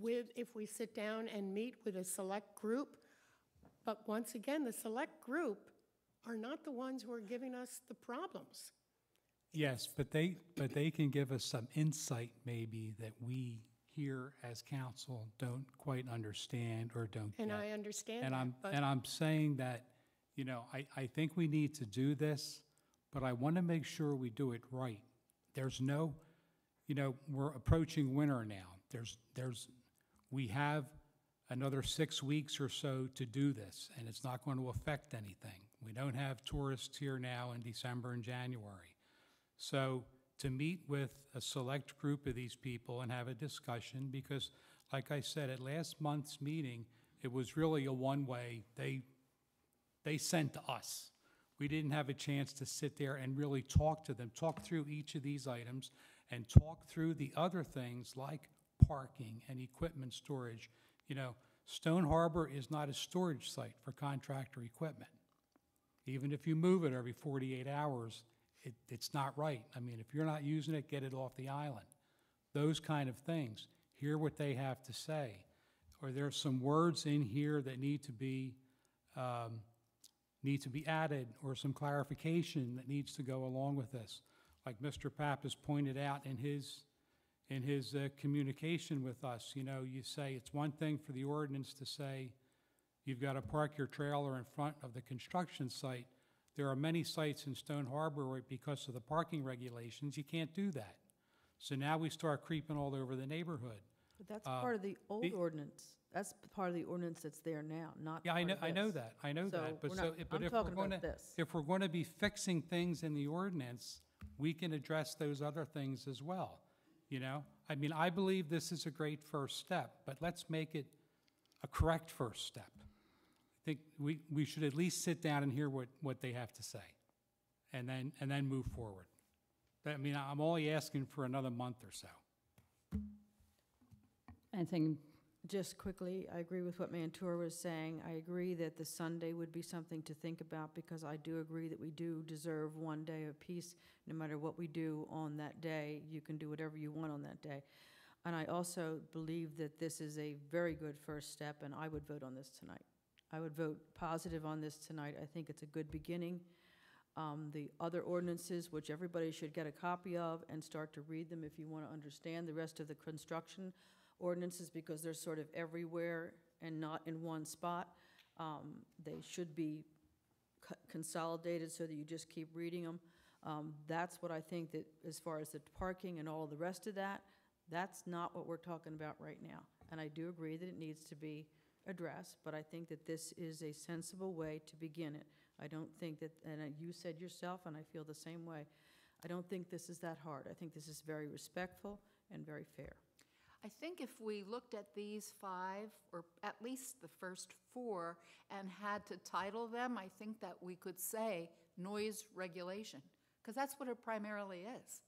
with, if we sit down and meet with a select group, but once again, the select group are not the ones who are giving us the problems. Yes, but they, but they can give us some insight maybe that we here as council don't quite understand or don't get. And I understand And that, I'm, but and I'm saying that, you know, I, I think we need to do this, but I want to make sure we do it right. There's no, you know, we're approaching winter now. There's, there's, we have another six weeks or so to do this, and it's not going to affect anything. We don't have tourists here now in December and January. So to meet with a select group of these people and have a discussion, because like I said, at last month's meeting, it was really a one-way. They, they sent us. We didn't have a chance to sit there and really talk to them, talk through each of these items, and talk through the other things like parking and equipment storage. You know, Stone Harbor is not a storage site for contractor equipment. Even if you move it every 48 hours, it, it's not right. I mean, if you're not using it, get it off the island. Those kind of things. Hear what they have to say. Or there's some words in here that need to be, um, need to be added, or some clarification that needs to go along with this. Like Mr. Pappas pointed out in his, in his uh, communication with us, you know, you say, it's one thing for the ordinance to say, you've got to park your trailer in front of the construction site. There are many sites in Stone Harbor where, because of the parking regulations, you can't do that. So now we start creeping all over the neighborhood. But that's Uh, part of the old the- ordinance. That's part of the ordinance that's there now, not Yeah, I part know, of I know this. that, I know that, but we're so, not- but I'm if we're talking gonna, this. if we're gonna be fixing things in the ordinance, we can address those other things as well, you know? I mean, I believe this is a great first step, but let's make it a correct first step. I think we, we should at least sit down and hear what, what they have to say, and then, and then move forward. I mean, I'm only asking for another month or so. Anything, Just quickly, I agree with what Mantur was saying. I agree that the Sunday would be something to think about because I do agree that we do deserve one day of peace. No matter what we do on that day, you can do whatever you want on that day. And I also believe that this is a very good first step, and I would vote on this tonight. I would vote positive on this tonight. I think it's a good beginning. Um, The other ordinances, which everybody should get a copy of and start to read them if you want to understand the rest of the construction ordinances, because they're sort of everywhere and not in one spot. Um, They should be co- consolidated so that you just keep reading them. Um, That's what I think that, as far as the parking and all the rest of that, that's not what we're talking about right now. And I do agree that it needs to be addressed, but I think that this is a sensible way to begin it. I don't think that, and you said yourself, and I feel the same way, I don't think this is that hard. I think this is very respectful and very fair. I think if we looked at these five, or at least the first four, and had to title them, I think that we could say noise regulation, because that's what it primarily is.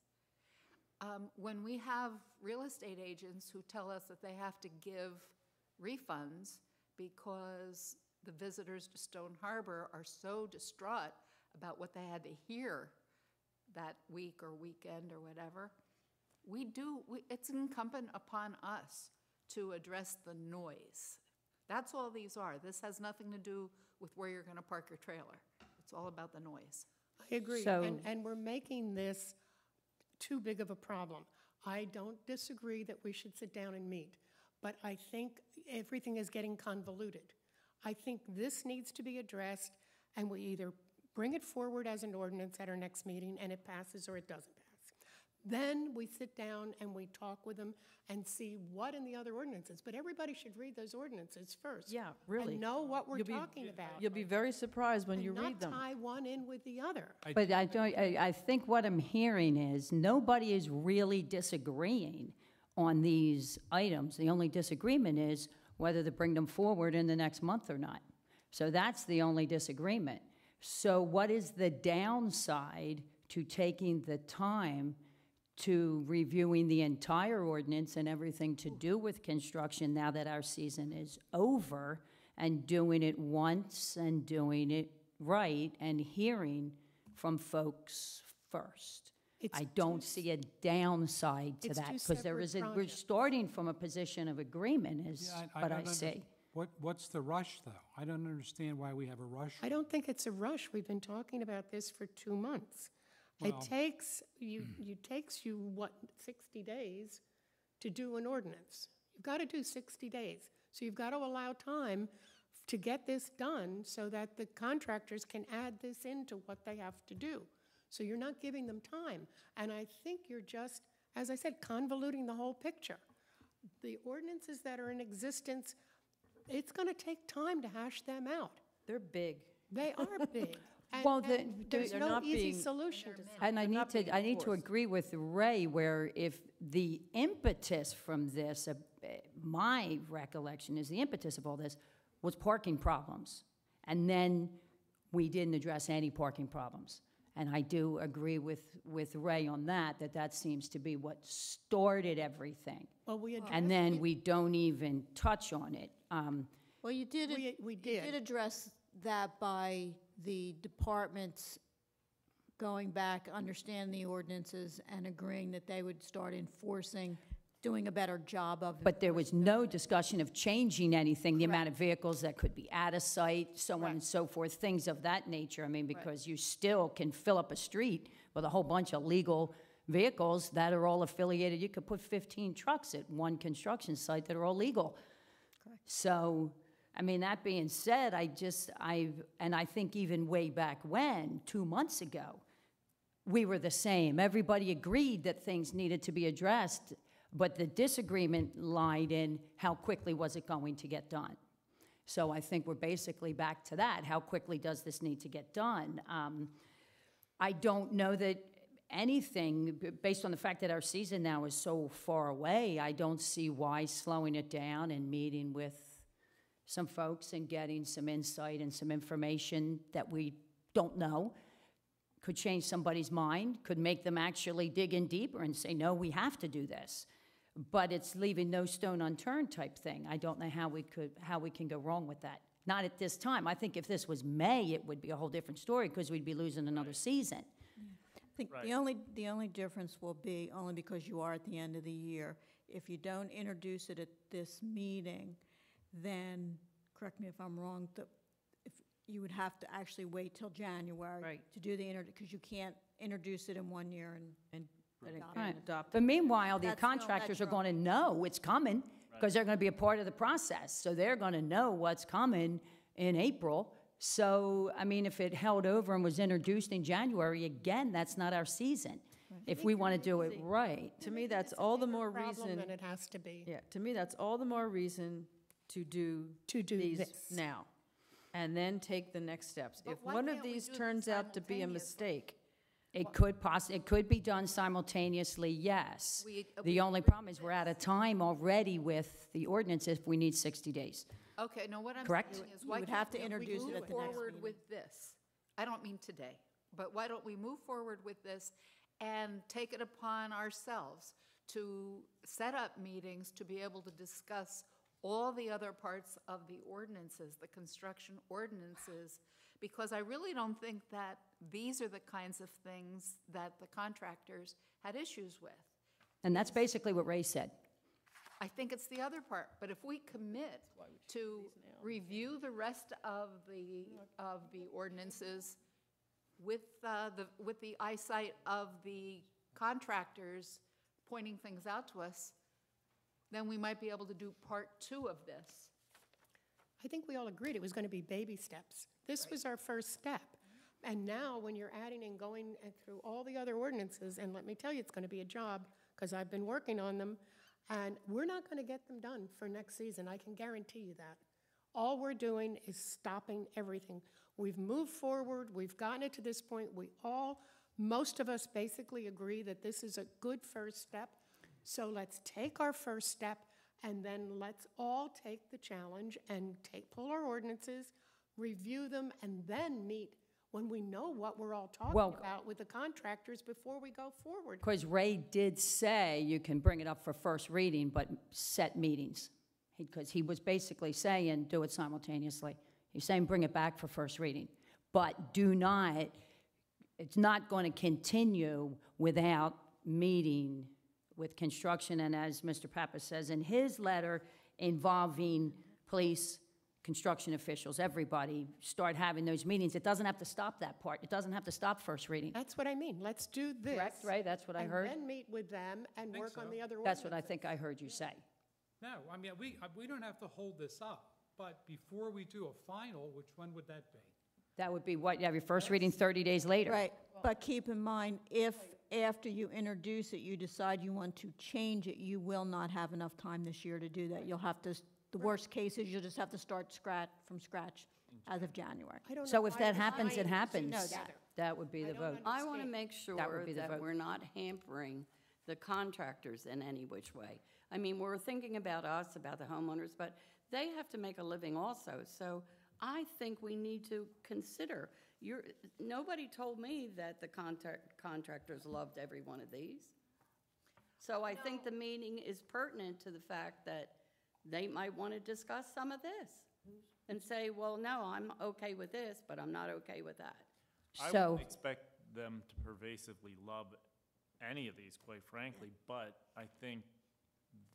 Um, When we have real estate agents who tell us that they have to give refunds because the visitors to Stone Harbor are so distraught about what they had to hear that week or weekend or whatever, we do, we, it's incumbent upon us to address the noise. That's all these are. This has nothing to do with where you're gonna park your trailer. It's all about the noise. I agree, So- and, and we're making this too big of a problem. I don't disagree that we should sit down and meet, but I think everything is getting convoluted. I think this needs to be addressed, and we either bring it forward as an ordinance at our next meeting, and it passes or it doesn't pass. Then we sit down and we talk with them and see what in the other ordinances, but everybody should read those ordinances first. Yeah, really. And know what we're You'll be- talking about. You'll be very surprised when you read them. And not tie one in with the other. But I don't, I, I think what I'm hearing is, nobody is really disagreeing on these items. The only disagreement is whether to bring them forward in the next month or not. So that's the only disagreement. So what is the downside to taking the time to reviewing the entire ordinance and everything to do with construction now that our season is over and doing it once and doing it right and hearing from folks first? It's I don't see a downside to It's that two because there separate is, a- we're projects. starting from a position of agreement is Yeah, what I don't under- see. What, what's the rush, though? I don't understand why we have a rush. I don't think it's a rush. We've been talking about this for two months. It takes, you, hmm. you takes you, what, 60 days to do an ordinance. You've got to do 60 days. So you've got to allow time to get this done so that the contractors can add this into what they have to do. So you're not giving them time. And I think you're just, as I said, convoluting the whole picture. The ordinances that are in existence, it's going to take time to hash them out. They're big. They are [LAUGHS] big. And- Well, the- There's They're no not easy being- solution to this. And I need not being to, I need to agree with Ray where if the impetus from this, uh, my recollection is the impetus of all this was parking problems. And then we didn't address any parking problems. And I do agree with, with Ray on that, that that seems to be what started everything. Well, we addressed. And then we don't even touch on it. Um, Well, you did, We, we you did did. address that by the departments going back, understanding the ordinances and agreeing that they would start enforcing, doing a better job of. But there was no discussion of changing anything, the amount of vehicles that could be at a site, so on and so forth, things of that nature. I mean, because you still can fill up a street with a whole bunch of legal vehicles that are all affiliated. You could put 15 trucks at one construction site that are all legal. So, I mean, that being said, I just, I, and I think even way back when, two months ago, we were the same. Everybody agreed that things needed to be addressed, but the disagreement lied in how quickly was it going to get done. So I think we're basically back to that. How quickly does this need to get done? Um, I don't know that anything, based on the fact that our season now is so far away, I don't see why slowing it down and meeting with some folks and getting some insight and some information that we don't know could change somebody's mind, could make them actually dig in deeper and say, no, we have to do this. But it's leaving no stone unturned type thing. I don't know how we could, how we can go wrong with that. Not at this time. I think if this was May, it would be a whole different story because we'd be losing another season. I think Right. the only, the only difference will be, only because you are at the end of the year, if you don't introduce it at this meeting, then, correct me if I'm wrong, the, if, you would have to actually wait till January Right. to do the, because you can't introduce it in one year and, And let it Right. adopted. But meanwhile, the That's no- contractors that's are going to know it's coming because they're going to be a part of the process. So they're going to know what's coming in April. So, I mean, if it held over and was introduced in January, again, that's not our season. If we want to do it right. To me, that's all the more Problem reason, than it has to be. yeah, to me, that's all the more reason to do To do these this. now. And then take the next steps. But If why one of can't we these do them turns out to be a simultaneously? mistake, It could poss, it could be done simultaneously, yes. We- uh, The we only problem is we're out of time already with the ordinance if we need 60 days. Okay, no, what I'm Correct? saying is, You why would can't have to we introduce it move at the next forward meeting. with this? I don't mean today, but why don't we move forward with this and take it upon ourselves to set up meetings to be able to discuss all the other parts of the ordinances, the construction ordinances, because I really don't think that these are the kinds of things that the contractors had issues with. And that's basically what Ray said. I think it's the other part, but if we commit to review the rest of the, of the ordinances with, uh, the, with the eyesight of the contractors pointing things out to us, then we might be able to do part two of this. I think we all agreed it was going to be baby steps. This was our first step. And now, when you're adding and going uh, through all the other ordinances, and let me tell you, it's going to be a job, because I've been working on them, and we're not going to get them done for next season, I can guarantee you that. All we're doing is stopping everything. We've moved forward, we've gotten it to this point, we all, most of us basically agree that this is a good first step. So let's take our first step, and then let's all take the challenge and take, pull our ordinances, review them, and then meet when we know what we're all talking Well- about with the contractors before we go forward. Because Ray did say you can bring it up for first reading, but set meetings. Because he was basically saying, do it simultaneously. He's saying, bring it back for first reading. But do not, it's not going to continue without meeting with construction, and as Mr. Pappas says in his letter, involving police, construction officials, everybody, start having those meetings. It doesn't have to stop that part. It doesn't have to stop first reading. That's what I mean, let's do this. Correct, Ray? That's what I heard? And then meet with them and Think work on so. the other That's what I think I heard you say. No, I mean, we, uh, we don't have to hold this up, but before we do a final, which when would that be? That would be what, you have your first reading 30 days later. Right, but keep in mind, if after you introduce it, you decide you want to change it, you will not have enough time this year to do that. You'll have to, the worst case is you'll just have to start scratch, from scratch as of January. I don't know So if why that the happens, it science happens. know that. That would be I the don't vote. I want to understand. make That would sure be the that vote. we're not hampering the contractors in any which way. I mean, we're thinking about us, about the homeowners, but they have to make a living also. So I think we need to consider, you're, nobody told me that the contract, contractors loved every one of these. So I think the meeting is pertinent to the fact that they might want to discuss some of this and say, well, no, I'm okay with this, but I'm not okay with that. I So, wouldn't expect them to pervasively love any of these, quite frankly, but I think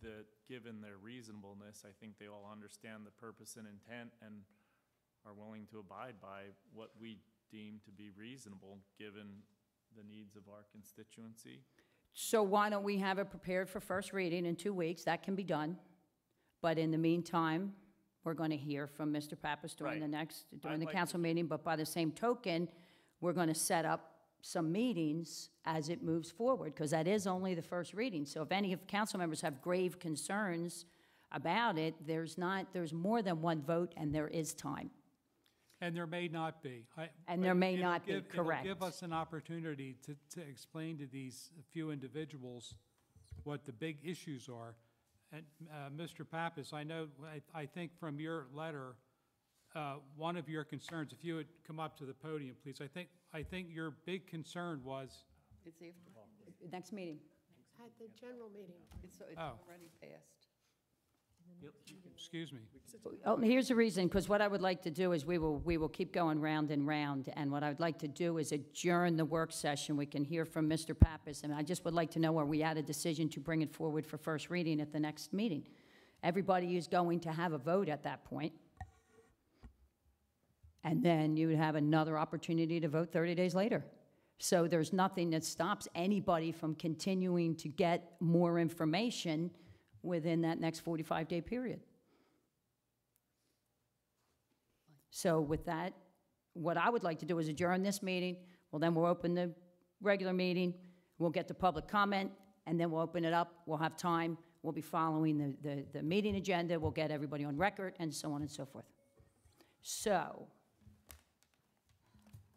that, given their reasonableness, I think they all understand the purpose and intent and are willing to abide by what we deem to be reasonable, given the needs of our constituency. so why don't we have it prepared for first reading in two weeks? That can be done. But in the meantime, we're going to hear from Mr. Pappas during the next, during I'd the like council meeting. But by the same token, we're going to set up some meetings as it moves forward, because that is only the first reading. So if any of council members have grave concerns about it, there's not, there's more than one vote, and there is time. And there may not be. I- And there may it'll not be, give- it'll correct. give us an opportunity to, to explain to these few individuals what the big issues are. And, uh, Mr. Pappas, I know, I, I think from your letter, uh, one of your concerns, if you would come up to the podium, please, I think, I think your big concern was, It's, if- Next meeting. At the general meeting. it's it's Oh. already passed. Excuse me, Oh, here's the reason, because what I would like to do is we will, we will keep going round and round, and what I would like to do is adjourn the work session. We can hear from Mr. Pappas, and I just would like to know, are we at a decision to bring it forward for first reading at the next meeting? Everybody is going to have a vote at that point. And then you would have another opportunity to vote 30 days later. So there's nothing that stops anybody from continuing to get more information within that next 45-day period. So with that, what I would like to do is adjourn this meeting, well, then we'll open the regular meeting, we'll get the public comment, and then we'll open it up, we'll have time, we'll be following the, the, the meeting agenda, we'll get everybody on record, and so on and so forth. So,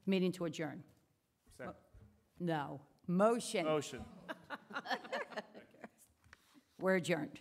meeting to adjourn. Second. No, motion, Motion. [LAUGHS] we're adjourned.